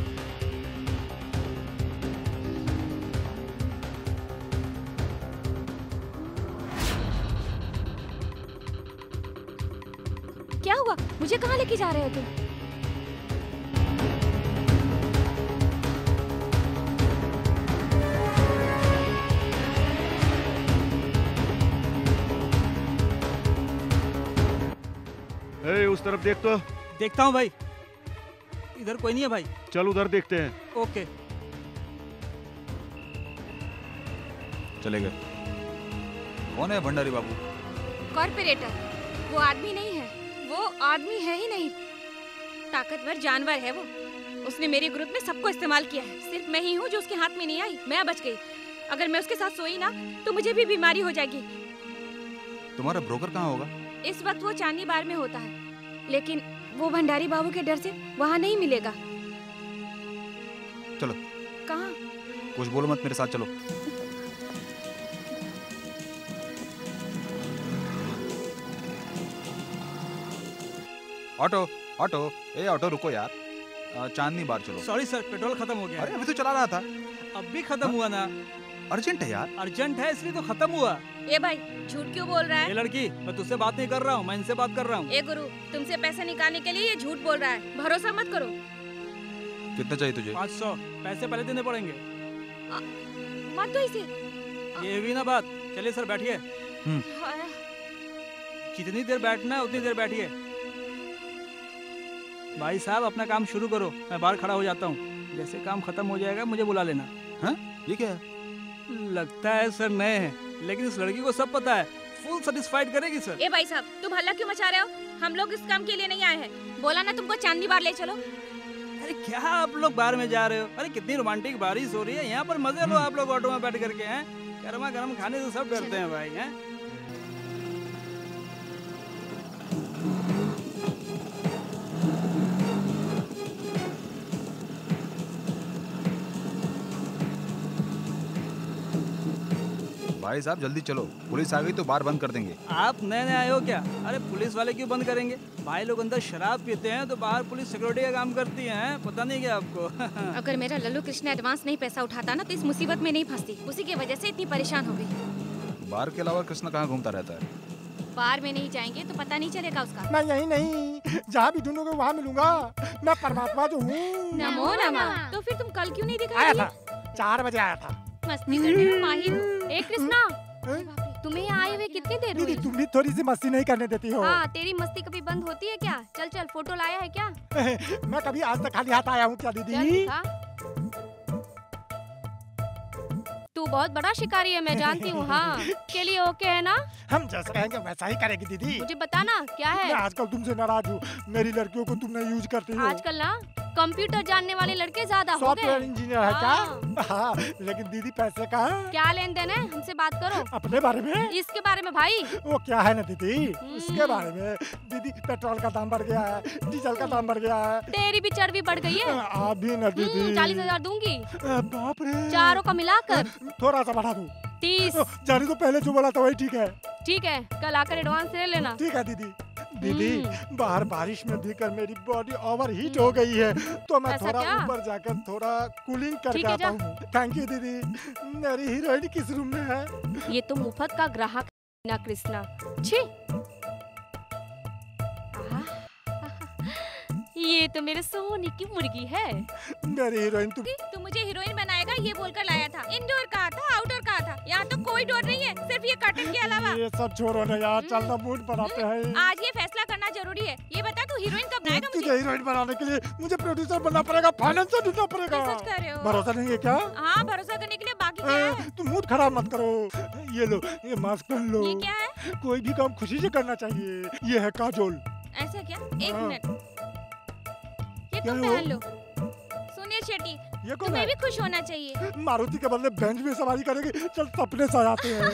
मुझे कहाँ लेके जा रहे हो तुम? उस तरफ़ देख तो। देखता हूँ भाई। इधर कोई नहीं है भाई। चल उधर देखते हैं। ओके। चले गए। कौन है भंडारी बाबू? कॉर्पोरेटर। वो आदमी नहीं है। वो आदमी है ही नहीं। ताकतवर जानवर है वो। उसने मेरे ग्रुप में सबको इस्तेमाल किया है। सिर्फ़ मैं ही हूँ जो उसके हाथ में नहीं आई। मैं बच गई। अगर मैं उसके साथ सोई ना तो मुझे भी बीमारी हो जाएगी। तुम्हारा ब्रोकर कहाँ होगा? इस वक्त वो चांदी बार में होता है। लेकिन वो भंडारी बाबू के डर से वहाँ नहीं मिलेगा। चलो। कहाँ? कुछ बोलो मत मेरे साथ चलो। ऑटो ऑटो ए ऑटो रुको यार। चांदनी बार चलो। सॉरी सर पेट्रोल खत्म हो गया। अरे अभी तो चला रहा था। अब भी खत्म हुआ ना। अर्जेंट है यार। अर्जेंट है इसलिए तो खत्म हुआ। ए भाई झूठ क्यों बोल रहा ये है लड़की मैं तुझसे बात नहीं कर रहा हूँ मैं इनसे बात कर रहा हूँ। ए गुरु तुमसे पैसा निकालने के लिए ये झूठ बोल रहा है। भरोसा मत करो। कितना चाहिए तुझे? पाँच सौ। पैसे पहले देने पड़ेंगे। मत तो इसे। ये हुई ना बात। चलिए सर बैठिए। जितनी देर बैठना है उतनी देर बैठिए। भाई साहब अपना काम शुरू करो। मैं बाहर खड़ा हो जाता हूँ। जैसे काम खत्म हो जाएगा मुझे बुला लेना। हाँ? ये क्या है? लगता है सर नए हैं लेकिन इस लड़की को सब पता है। फुल सेटिस्फाइड करेगी सर। ए भाई साहब तुम हल्ला क्यों मचा रहे हो? हम लोग इस काम के लिए नहीं आए हैं। बोला ना तुमको चांदनी बार ले चलो। अरे क्या आप लोग बाहर में जा रहे हो? अरे कितनी रोमांटिक बारिश हो रही है। यहाँ पर मज़े लो आप लोग ऑटो में बैठ करके हैं। गर्मा गर्म खाने से सब डरते हैं भाई हैं। भाई साहब जल्दी चलो। पुलिस आ गई तो बार बंद कर देंगे। आप नए नए आए हो क्या? अरे पुलिस वाले क्यों बंद करेंगे? भाई लोग अंदर शराब पीते हैं तो बाहर पुलिस सिक्योरिटी का काम करती है पता नहीं क्या आपको। अगर मेरा लल्लू कृष्ण एडवांस नहीं पैसा उठाता ना तो इस मुसीबत में नहीं फंसती। उसी की वजह से इतनी परेशान हो गई। बार के अलावा कृष्ण कहाँ घूमता रहता है? बार में नहीं जाएँगे तो पता नहीं चलेगा उसका। मैं यही नहीं जहाँ भी ढूंढोगे वहाँ मिलूँगा। मैं परमात्मा जो हूँ। नमो नमः। तो फिर तुम कल क्यों नहीं दिखा आया था चार बजे आया था। मस्ती करने में माहिर हूँ। ए कृष्णा। तुम्हें यहाँ आए हुए कितनी देर दीदी हुई तुम भी थोड़ी सी मस्ती नहीं करने देती हो। हाँ तेरी मस्ती कभी बंद होती है क्या? चल चल फ़ोटो लाया है क्या? मैं कभी आज तक खाली हाथ आया हूँ क्या दीदी? तू बहुत बड़ा शिकारी है मैं जानती हूँ हाँ। के लिए ओके है ना? हम जैसा कहेंगे वैसा ही करेगी दीदी। मुझे बताना क्या मैं है आजकल तुमसे नाराज़ हूँ। मेरी लड़कियों को तुम नहीं यूज़ करती हो। आजकल ना? कंप्यूटर जानने वाले लड़के ज़्यादा हो सॉफ्टवेयर गए इंजीनियर है क्या? हाँ। लेकिन दीदी पैसे का है। क्या लेन देन है? हमसे बात करो। अपने बारे में? इसके बारे में भाई। वो क्या है ना दीदी? हम्म। उसके बारे में। दीदी पेट्रोल का दाम बढ़ गया है डीजल का दाम बढ़ गया है। तेरी भी चर्बी बढ़ गई है। आप भी ना दीदी। चालीस हज़ार दूँगी। बाप रे। चारों का मिलाकर। थोड़ा सा बढ़ा दूँ। तीस। जाने तो पहले जो बोला था वही ठीक है। ठीक है कल आकर एडवांस ले लेना। ठीक है दीदी। दीदी हम्म। बाहर बारिश में भीकर मेरी बॉडी ओवर हीट हो गई है तो मैं थोड़ा ऊपर जाकर थोड़ा कूलिंग करके आता हूँ थैंक यू दीदी। मेरी हीरोइन किस रूम में है? ये तो मुफ़्त का ग्राहक है ना कृष्णा। छी। ये तो मेरे सोने की मुर्गी है। मेरी हीरोइन तुम तू मुझे हीरोइन बनाएगा ये बोलकर लाया था। इंडोर कहा था आउटडोर यहाँ तो कोई डोर नहीं है सिर्फ़ ये कर्टन के अलावा। ये सब छोड़ो ना यार चलना मूड बनाते हैं। आज ये फैसला करना ज़रूरी है। ये बता तू हीरोइन कब बनाएगा मुझे? हीरोइन बनाने के लिए मुझे प्रोड्यूसर बनना पड़ेगा फाइनेंसर ढूंढना पड़ेगा। सच कह रहे हो। भरोसा नहीं है क्या? हाँ भरोसा करने के लिए बाकी क्या है? तुम मूड खराब मत करो। ये लो ये मास्क पहन लो। ये क्या है? कोई भी काम खुशी से करना चाहिए। ये है काजोल। ऐसा क्या? एक हाँ। मिनट। ये तुम पहन लो। सुनील शेट्टी ये कौन तुम्हें है? भी खुश होना चाहिए। मारुति के बदले बेंच में सवारी करेगी। चल सपने सजाते हैं।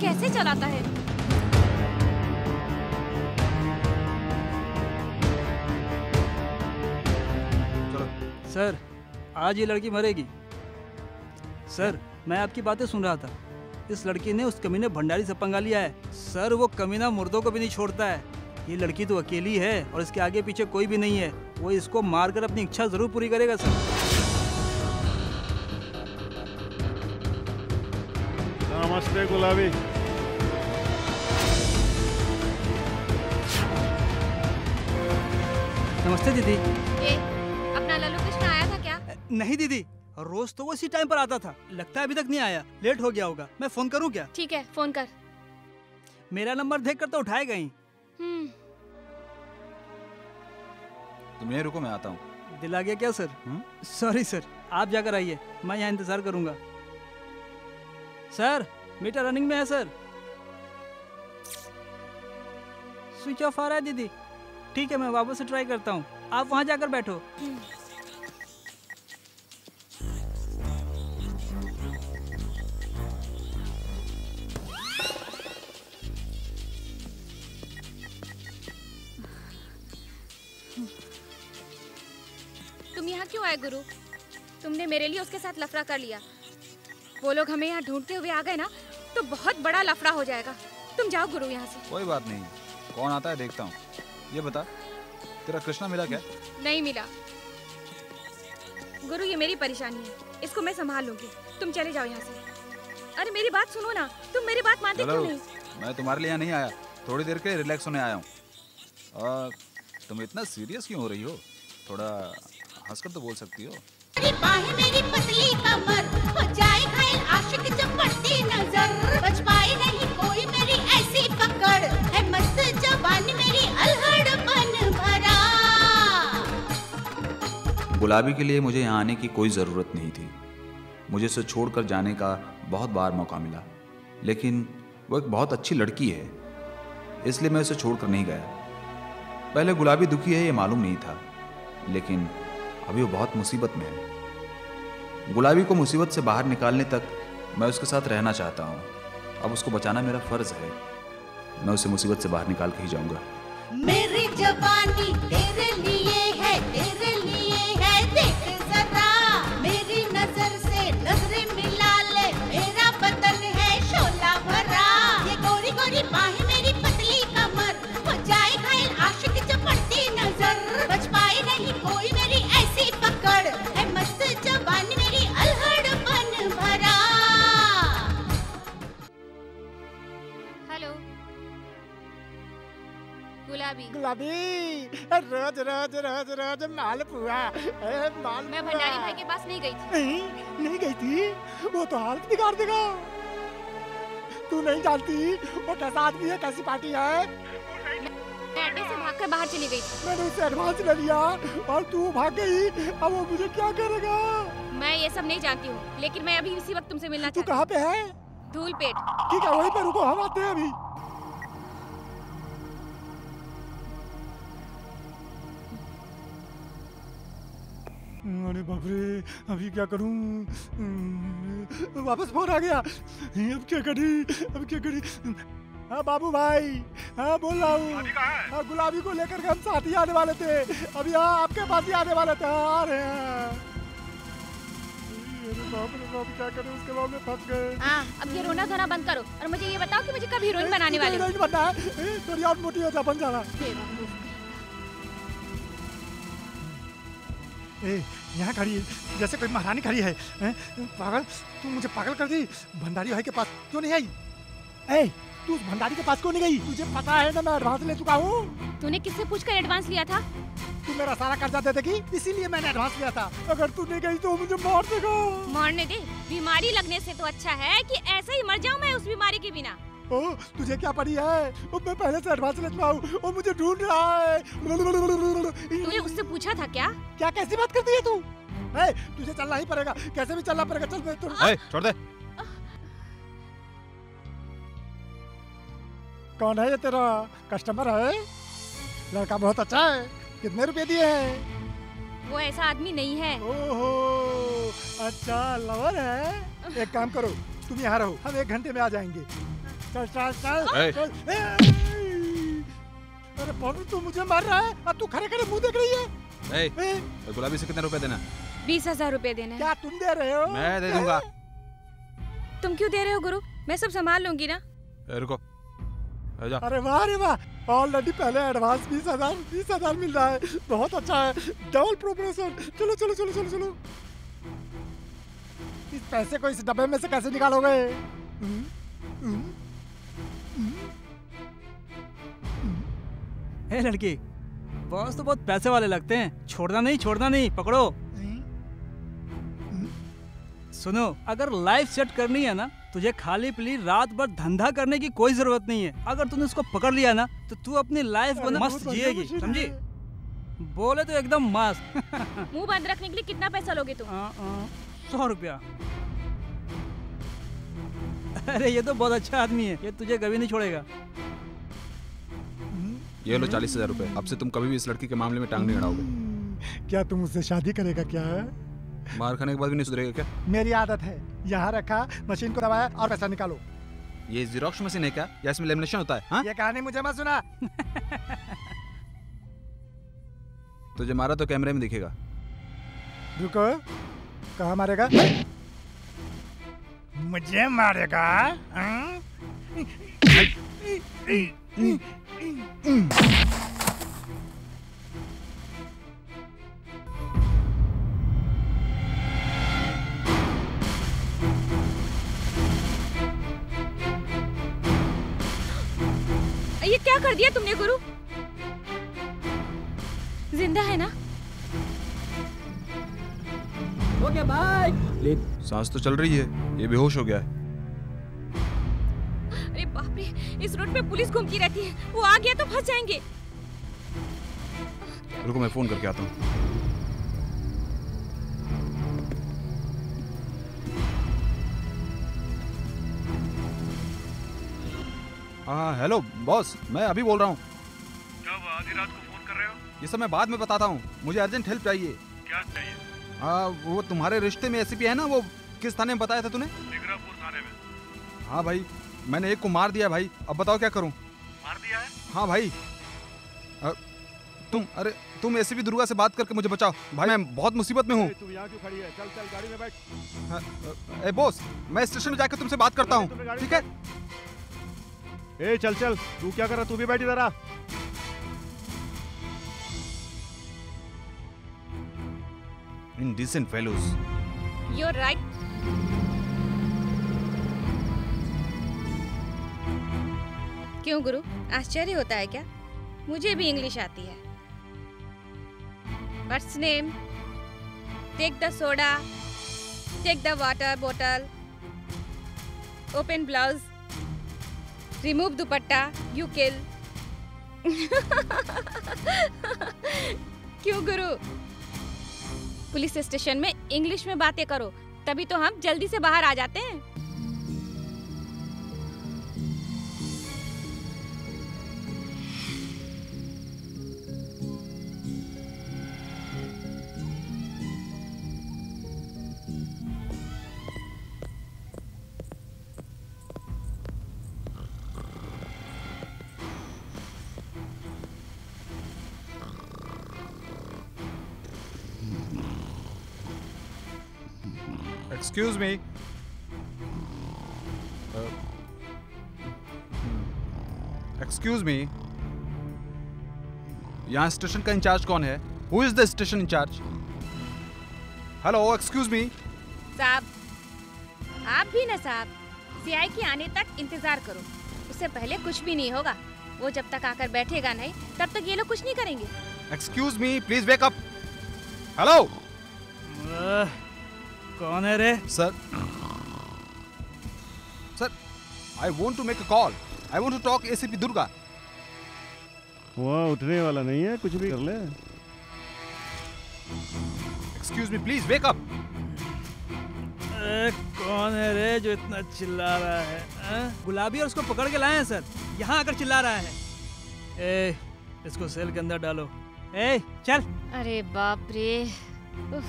कैसे चलाता है? सर आज ये लड़की मरेगी। सर मैं आपकी बातें सुन रहा था। इस लड़की ने उस कमीने भंडारी से पंगा लिया है। सर वो कमीना मुर्दों को भी नहीं छोड़ता है। ये लड़की तो अकेली है और इसके आगे पीछे कोई भी नहीं है। वो इसको मारकर अपनी इच्छा ज़रूर पूरी करेगा सर। नमस्ते गुलाबी। नमस्ते दीदी। ए, अपना लल्लू कृष्ण आया था क्या? नहीं दीदी। रोज तो वो इसी टाइम पर आता था। लगता है अभी तक नहीं आया। लेट हो गया होगा। मैं फ़ोन करूँ क्या? ठीक है फ़ोन कर। मेरा नंबर देख कर तो उठाए गई तुम यहीं रुको मैं आता हूँ। दिल आ गया क्या सर? हम्म? Sorry sir. आप जाकर आइए मैं यहाँ इंतज़ार करूँगा। सर मीटर रनिंग में है सर। स्विच ऑफ़ आ रहा है दीदी। ठीक है मैं वापस से ट्राई करता हूँ। आप वहाँ जाकर बैठो। यहाँ क्यों आए गुरु? तुमने मेरे लिए उसके साथ लफड़ा कर लिया। वो लोग हमें यहाँ ढूंढते हुए आ गए ना तो बहुत बड़ा लफड़ा हो जाएगा। तुम जाओ गुरु यहाँ से। कोई बात नहीं। कौन आता है देखता हूँ। ये बता तेरा कृष्णा मिला क्या? नहीं मिला। गुरु ये मेरी परेशानी है। इसको मैं संभाल लूँगी। तुम चले जाओ यहाँ से। अरे मेरी बात सुनो ना। तुम मेरी बात मानते क्यों नहीं? मैं तुम्हारे लिए यहाँ नहीं आया। थोड़ी देर के रिलैक्स होने आया हूँ। तुम इतना सीरियस क्यों हो रही हो? थोड़ा हंसकर तो बोल सकती हो। मेरी बाहें मेरी पतली कमर हो जाए घायल आशिक जब पड़ती नज़र। बच पाए नहीं कोई मेरी ऐसी पकड़ है मस्त जवानी मेरी अल्हड़पन भरा। गुलाबी के लिए मुझे यहाँ आने की कोई ज़रूरत नहीं थी। मुझे उसे छोड़कर जाने का बहुत बार मौका मिला। लेकिन वो एक बहुत अच्छी लड़की है इसलिए मैं उसे छोड़कर नहीं गया। पहले गुलाबी दुखी है ये मालूम नहीं था। लेकिन अभी वो बहुत मुसीबत में है। गुलाबी को मुसीबत से बाहर निकालने तक मैं उसके साथ रहना चाहता हूँ। अब उसको बचाना मेरा फ़र्ज़ है। मैं उसे मुसीबत से बाहर निकाल के ही जाऊँगा। मेरी जवानी तेरे लिए गुलाबी गुलाबी रोज रोज रोज रोज मालपुआ। ए, मालपुआ। मैं भंडारी भाई के पास नहीं गई थी। नहीं नहीं गई थी? वो तो हालत बिगाड़ देगा। तू नहीं जानती वो कैसा आदमी है कैसी पार्टी है? मैं अड्डे से भागकर बाहर चली गई थी। मैंने उससे एडवांस ले लिया और तू भाग गई। अब वो मुझे क्या करेगा? मैं ये सब नहीं जानती हूँ लेकिन मैं अभी इसी वक्त तुमसे मिलना तू कहाँ पे है? धूल पेट ठीक है वहीं पे रुको हम आते हैं अभी। अरे बाप रे अभी क्या करूँ? वापस फ़ोन आ गया। अब क्या करी? अब क्या करी? हाँ बाबू भाई। हाँ बोल रहा हूँ। हाँ? गुलाबी को लेकर के हम साथ ही आने वाले थे। अभी हाँ आपके पास ही आने वाले थे। हाँ, आ रहे हैं। बाप रे बाप क्या करें? उसके बाद में फंस गए। हाँ अब ये रोना धोना बंद करो। और मुझे ये बताओ कि मुझे कब हीरोइन बनाने वाले हो? हीरोइन बनना है। थोड़ी और मोटी हो जा बन जाना ए यहाँ खड़ी है जैसे कोई महारानी खड़ी है हैं? पागल तू मुझे पागल कर दी। भंडारी भाई के पास क्यों नहीं आई? ए तू उस भंडारी के पास क्यों नहीं गई? तुझे पता है ना मैं एडवांस ले चुका हूँ। तूने किससे पूछकर एडवांस लिया था? तू मेरा सारा कर्जा दे देगी इसीलिए मैंने एडवांस लिया था। अगर तू नहीं गई तो मुझे मार देगा। मरने दे? बीमारी लगने से तो अच्छा है कि ऐसे ही मर जाऊँ मैं उस बीमारी के बिना। ओ तुझे क्या पड़ी है? ओ, मैं पहले से एडवांस ले चुका हूँ और मुझे ढूंढ रहा है। तूने उससे पूछा था क्या? क्या कैसी बात करती है तू? ए, तुझे चलना ही पड़ेगा। कैसे भी चलना पड़ेगा चल ए, छोड़ दे। कौन है ये तेरा? कस्टमर है? लड़का बहुत अच्छा है। कितने रुपए दिए हैं? वो ऐसा आदमी नहीं है। ओहो अच्छा लवर है। एक काम करो तुम यहाँ रहो। हम एक घंटे में आ जाएँगे। चल चल चल। अरे बाबू तू मुझे मार रहा है? अब तू खड़े खड़े मुँह देख रही है? ए, ए, गुलाबी से कितने रुपए देना? बीस हज़ार रूपए देना। क्या तुम दे रहे हो? मैं दे दूँगा। तुम क्यों दे रहे हो गुरु? मैं सब संभाल लूँगी ना। ए, रुको। जा। अरे वाह अरे वाह। ऑलरेडी पहले एडवांस बीस हज़ार बीस हज़ार मिल रहा है। बहुत अच्छा है। डबल प्रोपोर्शन चलो चलो चलो चलो चलो। इस पैसे को इस डब्बे में से कैसे निकालोगे? हे लड़की? बॉस तो बहुत पैसे वाले लगते हैं। छोड़ना नहीं छोड़ना नहीं पकड़ो। सुनो अगर लाइफ सेट करनी है ना तुझे खाली पीली रात भर धंधा करने की कोई ज़रूरत नहीं है। अगर तूने उसको पकड़ लिया ना तो तू अपनी लाइफ को ना अरे, मस्त जिएगी समझी? बोले तो एकदम मस्त। मुँह बंद रखने के लिए कितना पैसा लोगे तुम? आ, आ, सौ रुपया। अरे ये तो बहुत अच्छा आदमी है। ये तुझे कभी नहीं छोड़ेगा। ये लो चालीस हज़ार रुपए। अब से तुम कभी भी इस लड़की के मामले में टांग नहीं अड़ाओगे। क्या तुम उससे शादी करेगा क्या मार खाने के बाद भी नहीं सुधरेगा क्या? मेरी आदत है। यहाँ रखा मशीन को दबाया और पैसा निकालो। ये जीरोक्स मशीन है क्या? या इसमें लेमिनेशन होता है हाँ? ये कहानी मुझे मत सुना। तुझे मारा तो कैमरे में दिखेगा। रुको। कहा मारेगा? मुझे मारेगा हाँ? ये क्या कर दिया तुमने गुरु? ज़िंदा है ना? सांस तो चल रही है ये बेहोश हो गया है। अरे बाप रे इस रोड पे पुलिस घूमती रहती है। वो आ गया तो फंस जाएँगे। रुको मैं फ़ोन करके आता हूँ। हाँ हेलो बॉस मैं अभी बोल रहा हूँ। कब आधी रात को फ़ोन कर रहे हो? ये सब मैं बाद में बताता हूँ। मुझे अर्जेंट हेल्प चाहिए। क्या चाहिए? हाँ वो तुम्हारे रिश्ते में एसीपी है ना? वो किस थाने में बताया था तूने? थाने में। हाँ भाई मैंने एक को मार दिया भाई। अब बताओ क्या करूँ? मार दिया है? हाँ भाई। अ, तुम अरे तुम एसीपी दुर्गा से बात करके मुझे बचाओ। भाई मैं बहुत मुसीबत में हूँ। तू यहाँ क्यों खड़ी है? चल चल गाड़ी में बैठ। हाँ, अ, ए बॉस मैं स्टेशन में जाकर तुमसे बात करता हूँ। ठीक है? ए चल चल। तू क्या कर रहा तू भी बैठ इधर आ। Indecent fellows. You're क्यों गुरु? आश्चर्य होता है क्या? मुझे भी इंग्लिश आती है। What's name take the soda take the water बोतल open blouse remove dupatta you kill क्यों गुरु? पुलिस स्टेशन में इंग्लिश में बातें करो, तभी तो हम जल्दी से बाहर आ जाते हैं। एक्सक्यूज मी एक्सक्यूज मी यहाँ स्टेशन का इंचार्ज कौन है? Who is the station in-charge hello excuse me साहब आप भी ना साहब सीआई के आने तक इंतज़ार करो। उससे पहले कुछ भी नहीं होगा। वो जब तक आकर बैठेगा नहीं तब तक ये लोग कुछ नहीं करेंगे। Excuse me please wake up hello कौन है रे? Sir. Sir I want to make a call I want to talk ACP Durga वहाँ उठने वाला नहीं है कुछ भी कर ले। Excuse me please wake up कौन है रे जो इतना चिल्ला रहा है अह? गुलाबी और उसको पकड़ के लाए हैं सर। यहाँ आकर चिल्ला रहा है। ए इसको सेल के अंदर डालो। ए चल। अरे बाप रे। उफ,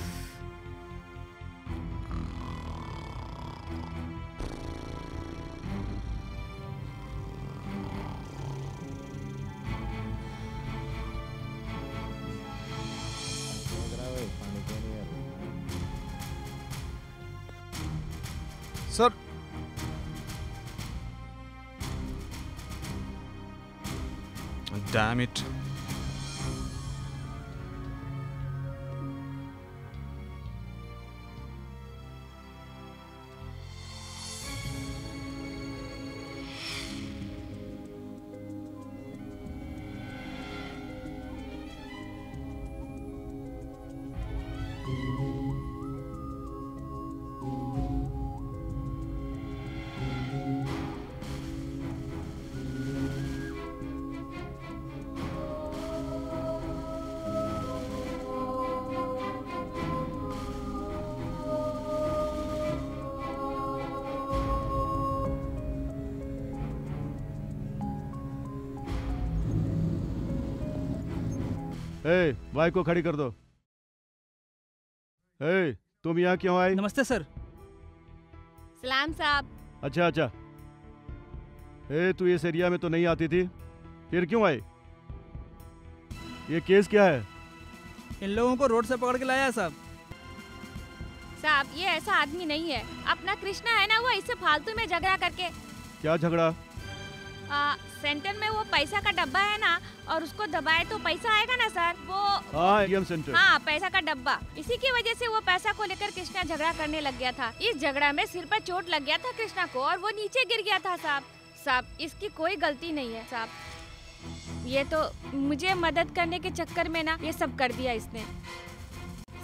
time it बाइक को खड़ी कर दो। ए तुम यहाँ क्यों आई? नमस्ते सर। सलाम साहब। अच्छा अच्छा। ए तू इस एरिया में तो नहीं आती थी? फिर क्यों आई? ये केस क्या है? इन लोगों को रोड से पकड़ के लाया साहब। साहब ये ऐसा आदमी नहीं है। अपना कृष्णा है ना वो इससे फालतू में झगड़ा करके। क्या झगड़ा? आ, सेंटर में वो पैसा का डब्बा है ना और उसको दबाए तो पैसा आएगा ना सर? वो हाँ सेंटर। हाँ पैसा का डब्बा। इसी की वजह से वो पैसा को लेकर कृष्णा झगड़ा करने लग गया था। इस झगड़ा में सिर पर चोट लग गया था कृष्णा को और वो नीचे गिर गया था साहब। साहब इसकी कोई गलती नहीं है साहब। ये तो मुझे मदद करने के चक्कर में ना ये सब कर दिया इसने।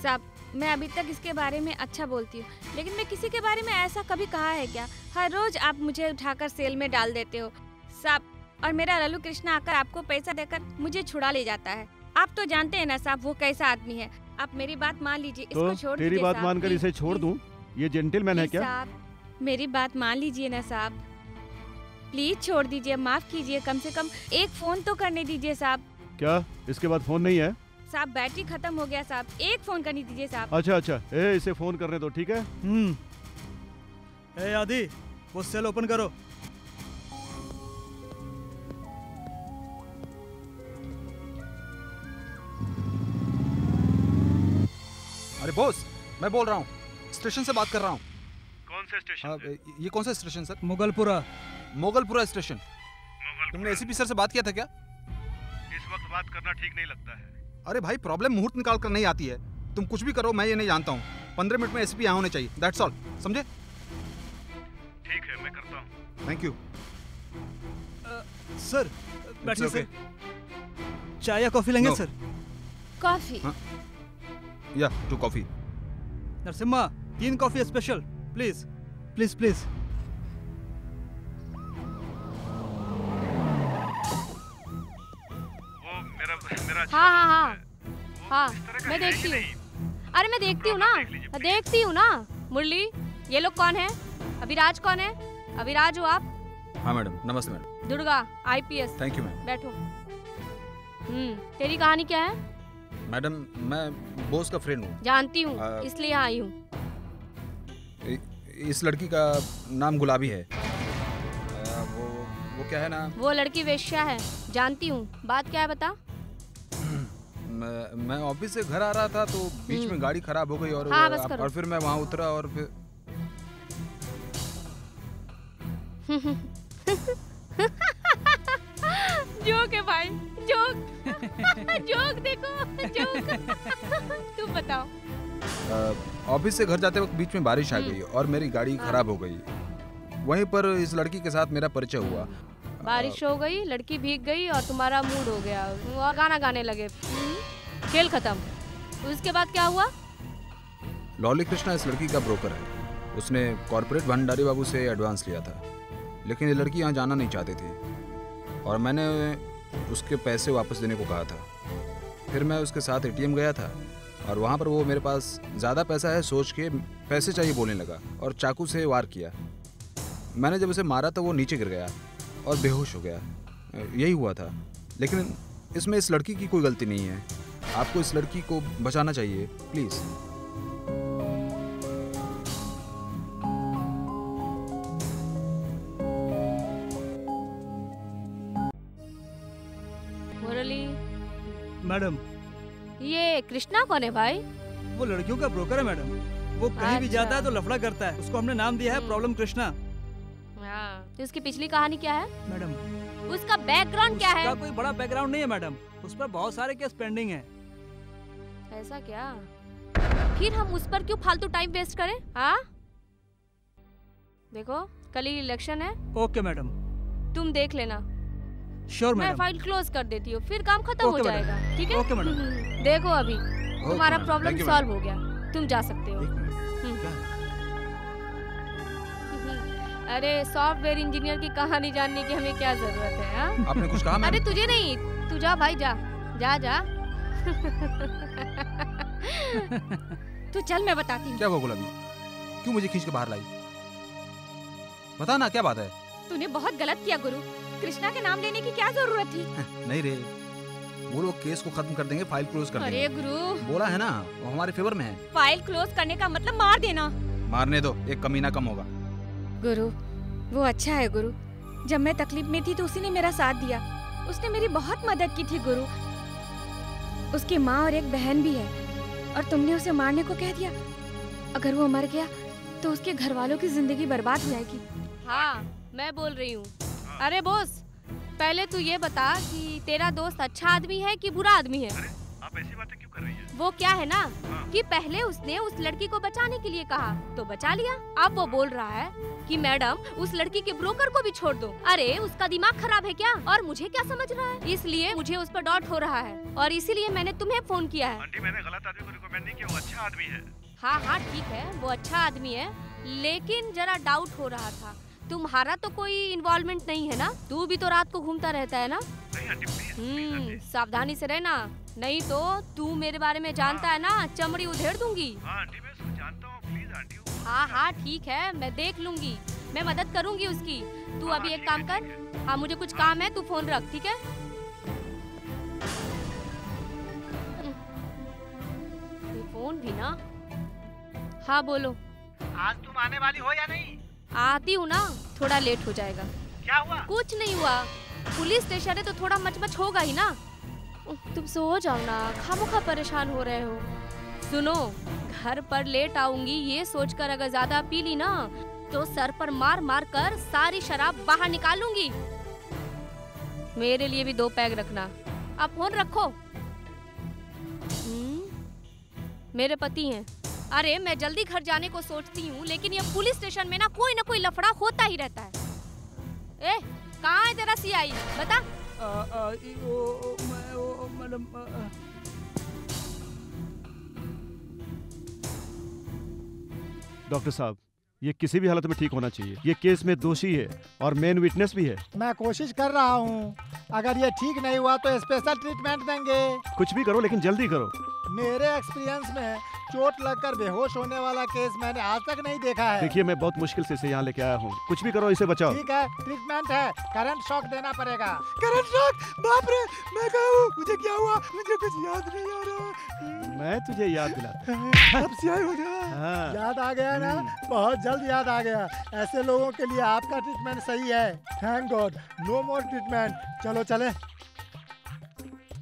साहब मैं अभी तक इसके बारे में अच्छा बोलती हूँ लेकिन मैं किसी के बारे में ऐसा कभी कहा है क्या? हर रोज आप मुझे उठाकर सेल में डाल देते हो। साहब और मेरा लल्लू कृष्णा आकर आपको पैसा देकर मुझे छुड़ा ले जाता है। आप तो जानते हैं ना साहब वो कैसा आदमी है। आप मेरी बात मान लीजिए तो इसको छोड़ तेरी बात मानकर इसे छोड़ दूँ? ये जेंटलमैन है क्या? साहब मेरी बात मान लीजिए ना साहब। प्लीज़ छोड़ दीजिए माफ़ कीजिए कम से कम एक फ़ोन तो करने दीजिए साहब। क्या? इसके बाद फ़ोन नहीं है? साहब बैटरी खत्म हो गया साहब एक फ़ोन करने दीजिए साहब। अच्छा अच्छा ए इसे फ़ोन करने दो ठीक है? हम्म। ए आदि वो सेल ओपन करो। अरे बॉस मैं बोल रहा हूँ। स्टेशन से बात कर रहा हूँ। कौन से हाँ, ये कौन सा station sir? Mughalpura. Mogalpura station. Mughalpura. तुमने एसीपी सर से बात किया था क्या? इस वक्त बात करना ठीक नहीं लगता है। अरे भाई प्रॉब्लम मुहूर्त निकाल कर नहीं आती है। तुम कुछ भी करो मैं ये नहीं जानता हूँ। पंद्रह मिनट में एसीपी यहाँ होने चाहिए। दैट्स ऑल समझे? ठीक है मैं करता हूँ। थैंक यू सर बैठिए सर। चाय या कॉफ़ी लेंगे सर? कॉफ़ी। हाँ। या टू कॉफ़ी नरसिम्हा तीन coffee special please please please मेरा मेरा हाँ हाँ हाँ। हाँ। मैं देखती हूँ। अरे मैं देखती हूँ ना। देखती हूँ ना। मुरली ये लोग कौन है? अभिराज कौन है? अभिराज हो आप? हाँ मैडम। नमस्ते madam. Durga IPS thank you ma'am बैठो। हम्म तेरी कहानी क्या है? मैडम मैं बॉस का फ्रेंड हूँ। जानती हूँ आ- इसलिए आई हूँ। इस लड़की का नाम गुलाबी है। आ, वो वो क्या है ना? वो लड़की वेश्या है जानती हूँ। बात क्या है बता? मैं ऑफ़िस से घर आ रहा था तो बीच में गाड़ी खराब हो गई और हाँ, बस करो। और फिर मैं वहाँ उतरा और फिर जोक है भाई जोक। जोक देखो जोक। तुम बताओ। ऑफ़िस से घर जाते वक्त बीच में बारिश आ गई और मेरी गाड़ी खराब हो गई। वहीं पर इस लड़की के साथ मेरा परिचय हुआ। बारिश हो गई लड़की भीग गई और तुम्हारा मूड हो गया। और गाना गाने लगे। हम्म, खेल खत्म। उसके बाद क्या हुआ? लॉली कृष्णा इस लड़की का ब्रोकर है। उसने कॉरपोरेट भंडारी बाबू से एडवांस लिया था। लेकिन ये लड़की यहाँ जाना नहीं चाहती थी। और मैंने उसके पैसे वापस देने को कहा था। फिर मैं उसके साथ एटीएम गया था और वहाँ पर वो मेरे पास ज़्यादा पैसा है सोच के पैसे चाहिए बोलने लगा और चाकू से वार किया। मैंने जब उसे मारा तो वो नीचे गिर गया और बेहोश हो गया। यही हुआ था। लेकिन इसमें इस लड़की की कोई गलती नहीं है। आपको इस लड़की को बचाना चाहिए, प्लीज़। मैडम। ये कृष्णा कौन है भाई? वो लड़कियों का ब्रोकर है मैडम। वो कहीं अच्छा। भी अच्छा। जाता है तो लफड़ा करता है। उसको हमने नाम दिया है हम्म। प्रॉब्लम कृष्णा। हाँ तो उसकी पिछली कहानी क्या है? मैडम। उसका बैकग्राउंड क्या उसका है कोई बड़ा बैकग्राउंड नहीं है मैडम। उस पर बहुत सारे केस पेंडिंग है। ऐसा क्या? फिर हम उस पर क्यों फालतू टाइम वेस्ट करें? हाँ? देखो कल ही इलेक्शन है। Okay madam. तुम देख लेना। श्योर मैं फ़ाइल क्लोज कर देती हूँ फिर काम खत्म हो जाएगा ठीक है? Madam. हम्म, देखो अभी तुम्हारा प्रॉब्लम सॉल्व हो गया तुम जा सकते हो। हम्म। अरे सॉफ्टवेयर इंजीनियर की कहानी जानने की हमें क्या ज़रूरत है हाँ? आपने कुछ कहा अरे तुझे नहीं तू जा भाई जा जा जा। तू चल मैं बताती हूँ। क्या हुआ गुलाबी? क्यों मुझे खींच के बाहर लाई? बता ना क्या बात है? तूने बहुत गलत किया गुरु। कृष्णा के नाम लेने की क्या ज़रूरत थी? नहीं रे। वो लोग केस को खत्म कर देंगे फ़ाइल क्लोज कर अरे गुरु। बोला है ना वो हमारे फेवर में है। फ़ाइल क्लोज करने का मतलब मार देना। मारने दो एक कमीना कम होगा। गुरु वो अच्छा है गुरु। जब मैं तकलीफ़ में थी तो उसी ने मेरा साथ दिया। उसने मेरी बहुत मदद की थी गुरु। उसकी माँ और एक बहन भी है और तुमने उसे मारने को कह दिया। अगर वो मर गया तो उसके घर वालों की ज़िंदगी बर्बाद हो जाएगी। हाँ मैं बोल रही हूँ। अरे बोस पहले तू ये बता कि तेरा दोस्त अच्छा आदमी है कि बुरा आदमी है? अरे? आप ऐसी बातें क्यों कर रही हैं? वो क्या है ना हाँ। कि पहले उसने उस लड़की को बचाने के लिए कहा तो बचा लिया। अब वो बोल रहा है कि मैडम उस लड़की के ब्रोकर को भी छोड़ दो। अरे उसका दिमाग खराब है क्या? और मुझे क्या समझ रहा है? इसलिए मुझे उस पर डाउट हो रहा है। और इसीलिए मैंने तुम्हें फ़ोन किया है। आंटी मैंने गलत आदमी को रिकमेंड नहीं किया वो अच्छा आदमी है। हाँ हाँ ठीक है वो अच्छा आदमी है लेकिन जरा डाउट हो रहा था। तुम्हारा तो कोई इन्वॉल्वमेंट नहीं है ना? तू भी तो रात को घूमता रहता है ना? आंटी प्लीज़ हम्म सावधानी से रहना। नहीं तो तू मेरे बारे में जानता है ना चमड़ी उधेड़ दूँगी। हाँ हूँ प्लीज़ आंटी वो- हाँ हाँ। ठीक है मैं देख लूँगी। मैं मदद करूँगी उसकी। तू अभी एक काम कर। हाँ। मुझे कुछ काम है तू फ़ोन रख ठीक है? फ़ोन भी ना? हाँ बोलो। आज तुम आने वाली हो या नहीं? आती हूँ ना थोड़ा लेट हो जाएगा। क्या हुआ? कुछ नहीं हुआ। पुलिस स्टेशन है तो थोड़ा मचमच होगा ही ना। तुम सो जाओ ना खामोखा परेशान हो रहे हो। सुनो घर पर लेट आऊँगी ये सोचकर अगर ज़्यादा पी ली ना तो सर पर मार मार कर सारी शराब बाहर निकालूँगी। मेरे लिए भी दो पैग रखना। आप फ़ोन रखो। मेरे पति हैं। अरे मैं जल्दी घर जाने को सोचती हूँ लेकिन ये पुलिस स्टेशन में ना कोई ना कोई लफड़ा होता ही रहता है। ए कहाँ है तेरा सीआई बता। आ, आ, ओ, ओ, ओ, ओ, मैडम डॉक्टर साहब ये किसी भी हालत में ठीक होना चाहिए। ये केस में दोषी है और मेन विटनेस भी है। मैं कोशिश कर रहा हूँ। अगर ये ठीक नहीं हुआ तो स्पेशल ट्रीटमेंट देंगे। कुछ भी करो लेकिन जल्दी करो। मेरे एक्सपीरियंस में चोट लगकर बेहोश होने वाला केस मैंने आज तक नहीं देखा है। देखिए मैं बहुत मुश्किल से इसे यहाँ लेके आया हूँ। कुछ भी करो इसे बचाओ। ठीक है ट्रीटमेंट है। करंट शॉक देना पड़ेगा। करंट शॉक बाप रे मैं कहूँ मुझे क्या हुआ? मुझे कुछ याद नहीं आ रहा। मैं तुझे याद दिला अब हो गया हाँ। याद आ गया ना? बहुत जल्द याद आ गया ऐसे लोगों के लिए आपका ट्रीटमेंट सही है thank God no more treatment चलो चले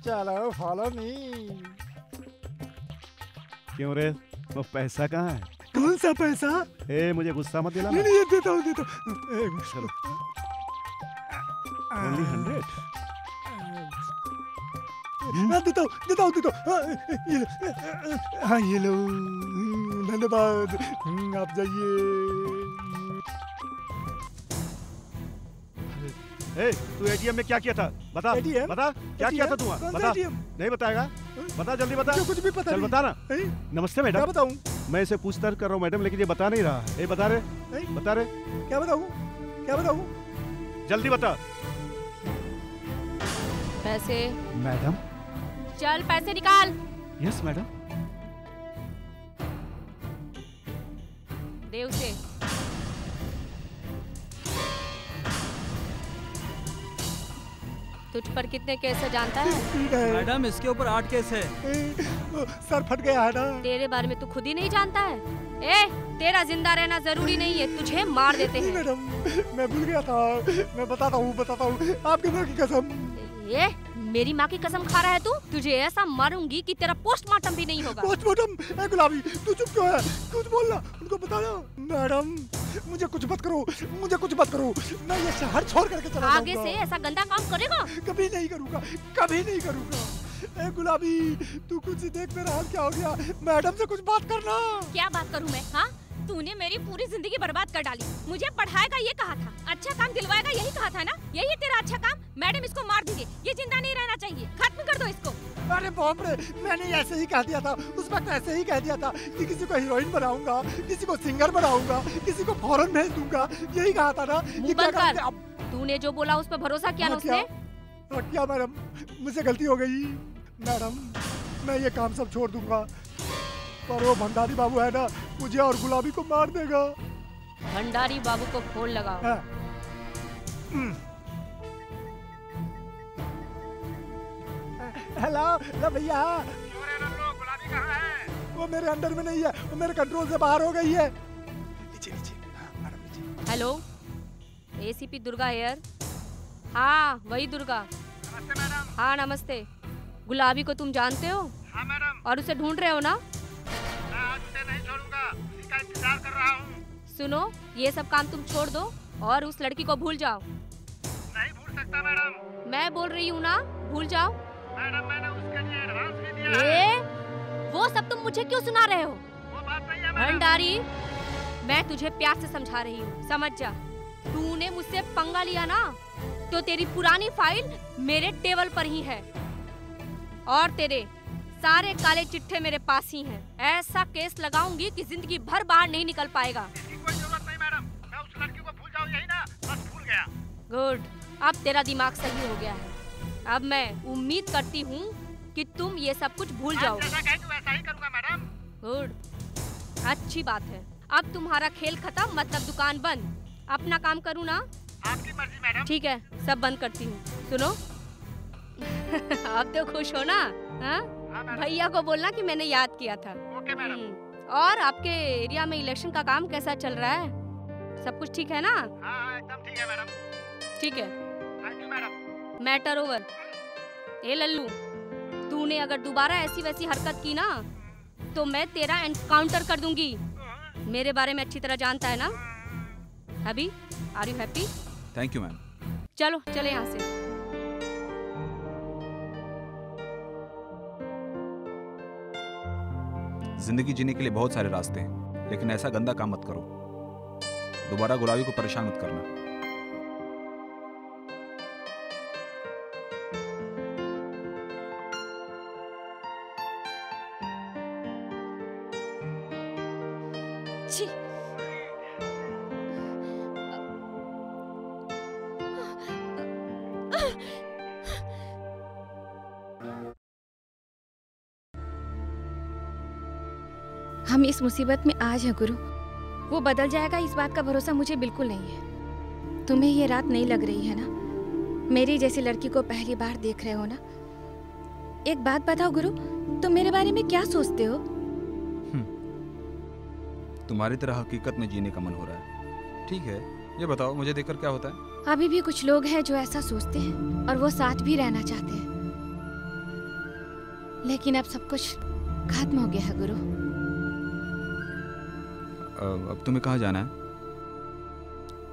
चलो फॉलो मी क्यों रे वो पैसा कहाँ है कौन सा पैसा ए मुझे गुस्सा मत दिला नहीं नहीं देता हूँ देता हूँ चलो ओनली हंड्रेड हाँ, देता हूँ देता हूँ देता हूँ हाँ, ये लो हाँ ये लो धन्यवाद। हम्म, आप जाइए। ए तू एटीएम में क्या किया था? बता ATM? बता क्या किया था तू वहाँ? बता। नहीं बताएगा? बता जल्दी बता। कुछ भी पता चल नहीं। बता ना। नमस्ते क्या मैडम बताऊँ? मैं इसे पूछताछ कर रहा हूँ मैडम लेकिन ये बता नहीं रहा है। ए बता रहे नहीं। बता रहे क्या बताऊँ? क्या बताऊँ? जल्दी बता। पैसे। मैडम? चल पैसे निकाल। Yes madam. तुझ पर कितने केस है जानता है? मैडम इसके ऊपर आठ केस है। सर फट गया है ना। तेरे बारे में तू खुद ही नहीं जानता है? ए तेरा ज़िंदा रहना ज़रूरी नहीं है तुझे मार देते हैं। मैडम मैं भूल गया था। मैं बताता हूँ बताता हूँ। आपकी माँ की कसम। ये मेरी माँ की कसम खा रहा है तू? तुझे ऐसा मारूँगी कि तेरा पोस्टमार्टम भी नहीं होगा। पोस्टमार्टम? ए गुलाबी तू चुप क्यों है? कुछ बोलना उनको बताना। मैडम मुझे कुछ मत करो मुझे कुछ मत करो। मैं ये शहर छोड़ करके चला आगे से ऐसा गंदा काम करेगा? कभी नहीं करूँगा कभी नहीं करूँगा। ए गुलाबी तू कुछ देख मेरा हाल क्या हो गया? मैडम से कुछ बात करना। क्या बात करूँ मैं हाँ? तूने मेरी पूरी ज़िंदगी बर्बाद कर डाली। मुझे पढ़ाएगा ये कहा था अच्छा काम दिलवाएगा यही कहा था ना? यही तेरा अच्छा काम? मैडम इसको मार दीजिए ये ज़िंदा नहीं रहना चाहिए। खत्म कर दो इसको। अरे बाप मैंने ऐसे ही कह दिया था उस वक्त ऐसे ही कह दिया था कि किसी को हीरोइन बनाऊँगा किसी को सिंगर बनाऊँगा किसी को फॉरेन भेज दूँगा यही कहा था ना ये क्या कर। तूने जो बोला उस पर भरोसा किया ना उसने? क्या मैडम? मुझसे गलती हो गई। मैडम मैं ये काम सब छोड़ दूँगा। पर वो भंडारी बाबू है ना मुझे और गुलाबी को मार देगा। भंडारी बाबू को फ़ोन लगाओ। हाँ। हेलो हेलो भैया। वो मेरे अंडर में नहीं है वो मेरे कंट्रोल से बाहर हो गई है। नीचे नीचे। हाँ, नीचे हेलो एसीपी दुर्गा हेयर हाँ वही दुर्गा। नमस्ते मैडम। हाँ नमस्ते। गुलाबी को तुम जानते हो? हाँ मैडम। और उसे ढूंढ रहे हो ना? का इंतज़ार कर रहा हूँ। सुनो ये सब काम तुम छोड़ दो और उस लड़की को भूल जाओ। नहीं भूल सकता मैडम। मैं बोल रही हूँ ना भूल जाओ। मैडम मैंने उसके लिए एडवांस भी दिया ए, वो सब तुम मुझे क्यों सुना रहे हो? वो बात नहीं है भंडारी मैं तुझे प्यार से समझा रही हूँ समझ जा। तूने मुझसे पंगा लिया ना तो तेरी पुरानी फ़ाइल मेरे टेबल पर ही है। और तेरे सारे काले चिट्ठे मेरे पास ही हैं। ऐसा केस लगाऊँगी कि ज़िंदगी भर बाहर नहीं निकल पाएगा। कोई ज़रूरत नहीं मैडम। मैं उस लड़की को भूल जाऊँ यही ना बस भूल गया। गुड। अब तेरा दिमाग सही हो गया है। अब मैं उम्मीद करती हूँ कि तुम ये सब कुछ भूल जाओ वैसा ही करूँगा मैडम। गुड। अच्छी बात है। अब तुम्हारा खेल खत्म मतलब दुकान बंद। अपना काम करूँ ना? आपकी मर्ज़ी मैडम। ठीक है सब बंद करती हूँ। सुनो। अब तो खुश हो ना? हाँ? भैया को बोलना कि मैंने याद किया था। Okay madam. और आपके एरिया में इलेक्शन का काम कैसा चल रहा है? सब कुछ ठीक है ना? हाँ एकदम ठीक है मैडम। ठीक है। Thank you madam. Matter over. ए लल्लू तूने अगर दोबारा ऐसी वैसी हरकत की ना तो मैं तेरा एनकाउंटर कर दूँगी। मेरे बारे में अच्छी तरह जानता है ना? अभी are you happy thank you ma'am चलो चले यहाँ से। ज़िंदगी जीने के लिए बहुत सारे रास्ते हैं, लेकिन ऐसा गंदा काम मत करो। दोबारा गुलाबी को परेशान मत करना। इस मुसीबत में आज है गुरु। वो बदल जाएगा इस बात का भरोसा मुझे बिल्कुल नहीं है। तुम्हें ये रात नहीं लग रही है ना? मेरी जैसी लड़की को पहली बार देख रहे हो ना? एक बात बताओ गुरु तुम मेरे बारे में क्या सोचते हो? तुम्हारी तरह हकीकत में जीने का मन हो रहा है। ठीक है ये बताओ मुझे देखकर क्या होता है? अभी भी कुछ लोग हैं जो ऐसा सोचते हैं और वो साथ भी रहना चाहते हैं। लेकिन अब सब कुछ खत्म हो गया है गुरु। अब तुम्हें कहाँ जाना है?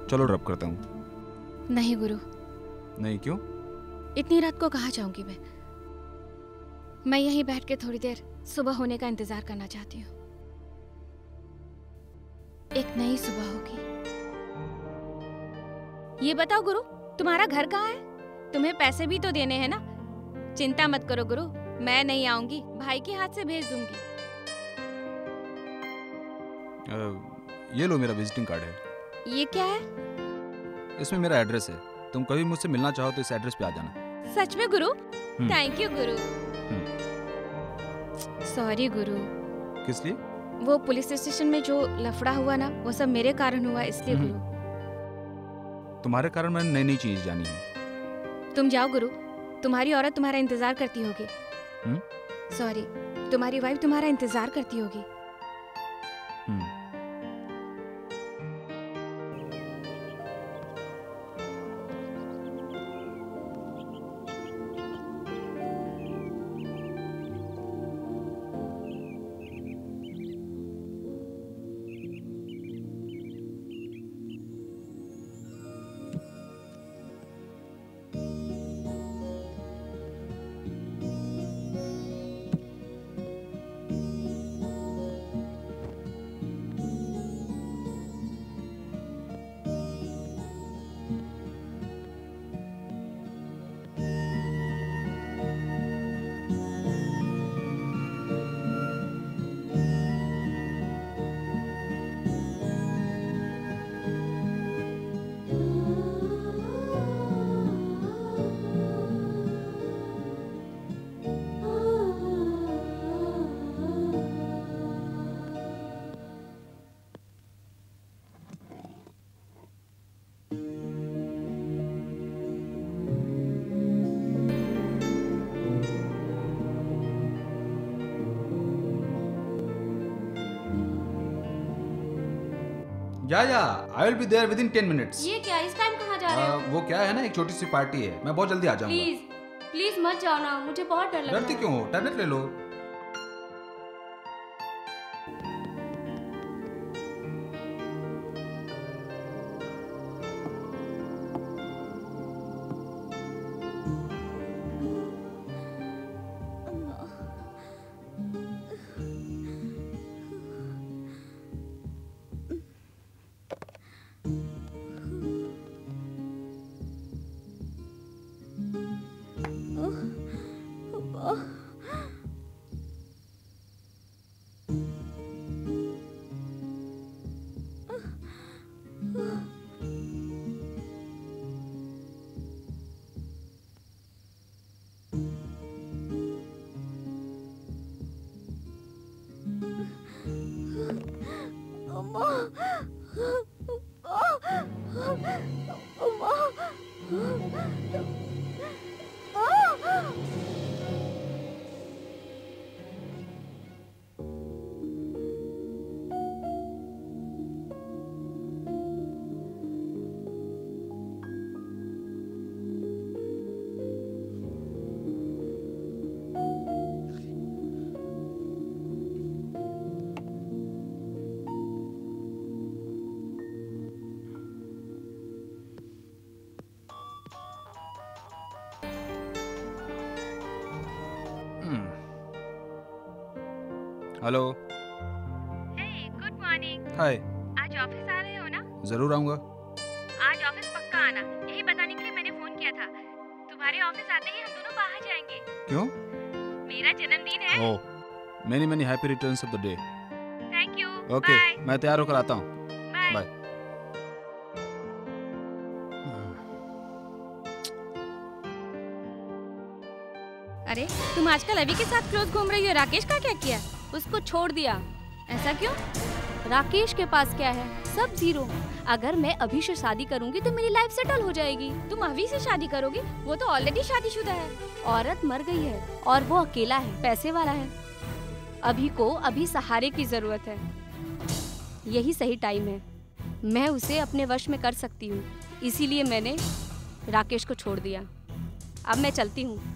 चलो ड्रॉप करता हूँ। नहीं गुरु। नहीं क्यों? इतनी रात को कहाँ जाऊँगी मैं? मैं यहीं बैठ के थोड़ी देर सुबह होने का इंतज़ार करना चाहती हूँ। एक नई सुबह होगी। ये बताओ गुरु तुम्हारा घर कहाँ है? तुम्हें पैसे भी तो देने हैं ना? चिंता मत करो गुरु मैं नहीं आऊँगी। भाई के हाथ से भेज दूँगी। ये लो मेरा विजिटिंग कार्ड है। ये क्या है? इसमें मेरा एड्रेस है। तुम कभी मुझसे मिलना चाहो तो इस एड्रेस पे आ जाना। सच में गुरु? हम्म। Thank you guru. Sorry guru. किस लिए? वो पुलिस स्टेशन में जो लफड़ा हुआ ना वो सब मेरे कारण हुआ इसलिए हम्म। गुरु। तुम्हारे कारण मैंने नई नई चीज़ जानी है। तुम जाओ गुरु। तुम्हारी औरत तुम्हारा इंतज़ार करती होगी। हम्म? सॉरी तुम्हारी वाइफ तुम्हारा इंतज़ार करती होगी। Yeah yeah I will be there within ten minutes ये क्या इस टाइम कहाँ जा रहे हो? वो क्या है ना एक छोटी सी पार्टी है। मैं बहुत जल्दी आ जाऊँगा। प्लीज़ प्लीज़ मत जाओ ना मुझे बहुत डर लग रहा है। डरती क्यों हो? टैबलेट ले लो। हेलो। गुड मॉर्निंग हाय आज ऑफ़िस आ रहे हो ना? ज़रूर आऊँगा। आज ऑफ़िस पक्का आना। यही बताने के लिए मैंने फ़ोन किया था। तुम्हारे ऑफ़िस आते ही हम दोनों बाहर जाएँगे। क्यों? मेरा जन्मदिन है। ओह many many happy returns of the day thank you okay मैं तैयार होकर आता हूँ। बाय बाय अरे तुम आजकल अभी के साथ क्लोज घूम रही हो। राकेश का क्या किया? उसको छोड़ दिया। ऐसा क्यों? राकेश के पास क्या है? सब ज़ीरो अगर मैं अभी से शादी करूँगी तो मेरी लाइफ सेटल हो जाएगी। तुम अभी से शादी करोगी, वो तो ऑलरेडी शादीशुदा है। औरत मर गई है और वो अकेला है, पैसे वाला है। अभी को अभी सहारे की ज़रूरत है। यही सही टाइम है। मैं उसे अपने वश में कर सकती हूँ। इसीलिए मैंने राकेश को छोड़ दिया। अब मैं चलती हूँ।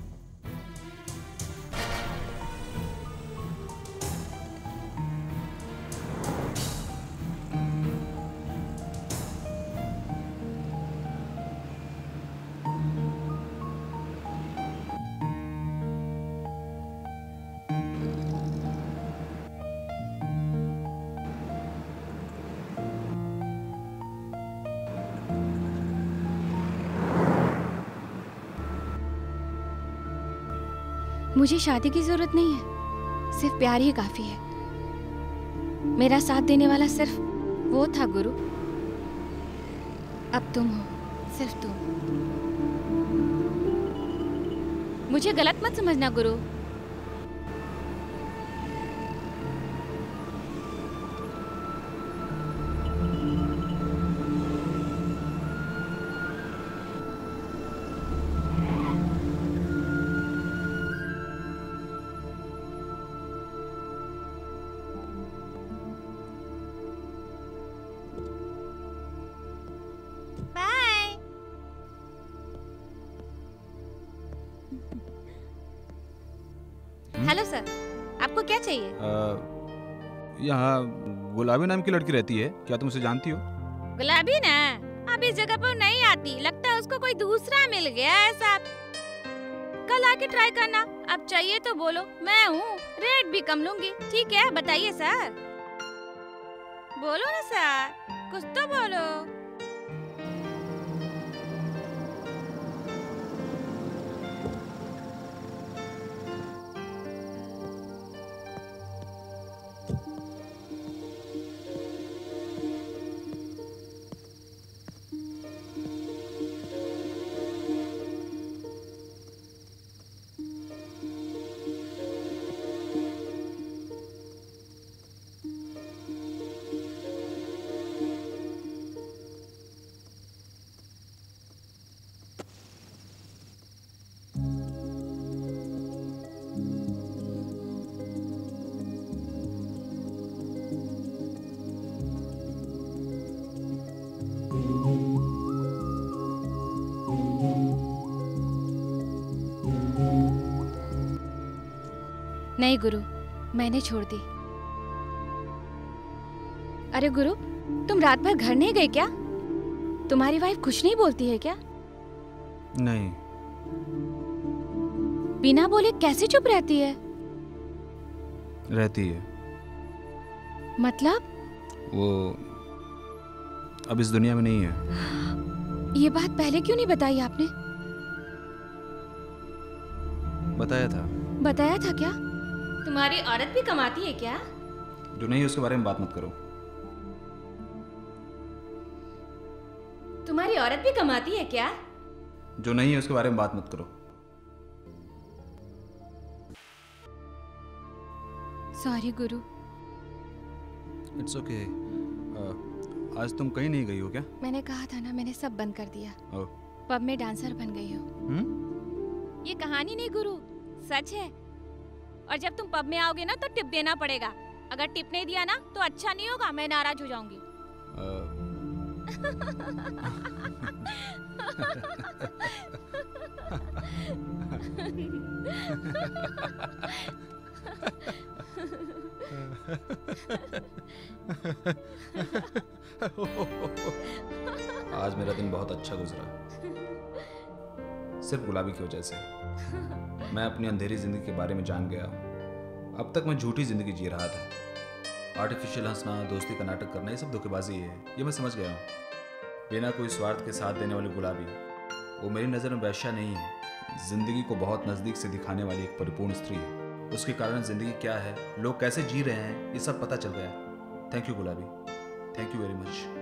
मुझे शादी की ज़रूरत नहीं है। सिर्फ़ प्यार ही काफ़ी है। मेरा साथ देने वाला सिर्फ़ वो था गुरु। अब तुम हो, सिर्फ़ तुम। मुझे गलत मत समझना गुरु। यहाँ गुलाबी नाम की लड़की रहती है। क्या तुम उसे जानती हो? गुलाबी ना? अब इस जगह पर नहीं आती। लगता है उसको कोई दूसरा मिल गया है साहब कल आके ट्राई करना। अब चाहिए तो बोलो। मैं हूँ। रेट भी कम लूँगी। ठीक है? बताइए सर बोलो ना सर कुछ तो बोलो। नहीं गुरु मैंने छोड़ दी। अरे गुरु तुम रात भर घर नहीं गए क्या? तुम्हारी वाइफ कुछ नहीं बोलती है क्या? नहीं। बिना बोले कैसे चुप रहती है? रहती है। मतलब? वो अब इस दुनिया में नहीं है। ये बात पहले क्यों नहीं बताई आपने? बताया था। बताया था क्या? तुम्हारी औरत भी कमाती है क्या? जो नहीं उसके बारे में बात मत करो। तुम्हारी औरत भी कमाती है क्या? जो नहीं है उसके बारे में बात मत करो। Sorry Guru. इट्स ओके आज तुम कहीं नहीं गई हो क्या? मैंने कहा था ना मैंने सब बंद कर दिया। ओ पब में डांसर बन गई हो। हम्म ये कहानी नहीं गुरु। सच है। और जब तुम पब में आओगे ना तो टिप देना पड़ेगा। अगर टिप नहीं दिया ना तो अच्छा नहीं होगा, मैं नाराज़ हो जाऊँगी। आज मेरा दिन बहुत अच्छा गुजरा। सिर्फ़ गुलाबी की वजह से। मैं अपनी अंधेरी ज़िंदगी के बारे में जान गया अब तक मैं झूठी ज़िंदगी जी रहा था। आर्टिफिशियल हंसना, दोस्ती का नाटक करना, ये सब धोखेबाजी है। ये मैं समझ गया हूँ। बिना कोई स्वार्थ के साथ देने वाली गुलाबी। वो मेरी नज़र में वैश्या नहीं है। ज़िंदगी को बहुत नज़दीक से दिखाने वाली एक परिपूर्ण स्त्री है। उसके कारण ज़िंदगी क्या है, लोग कैसे जी रहे हैं, ये सब पता चल गया। Thank you Gulabi. Thank you very much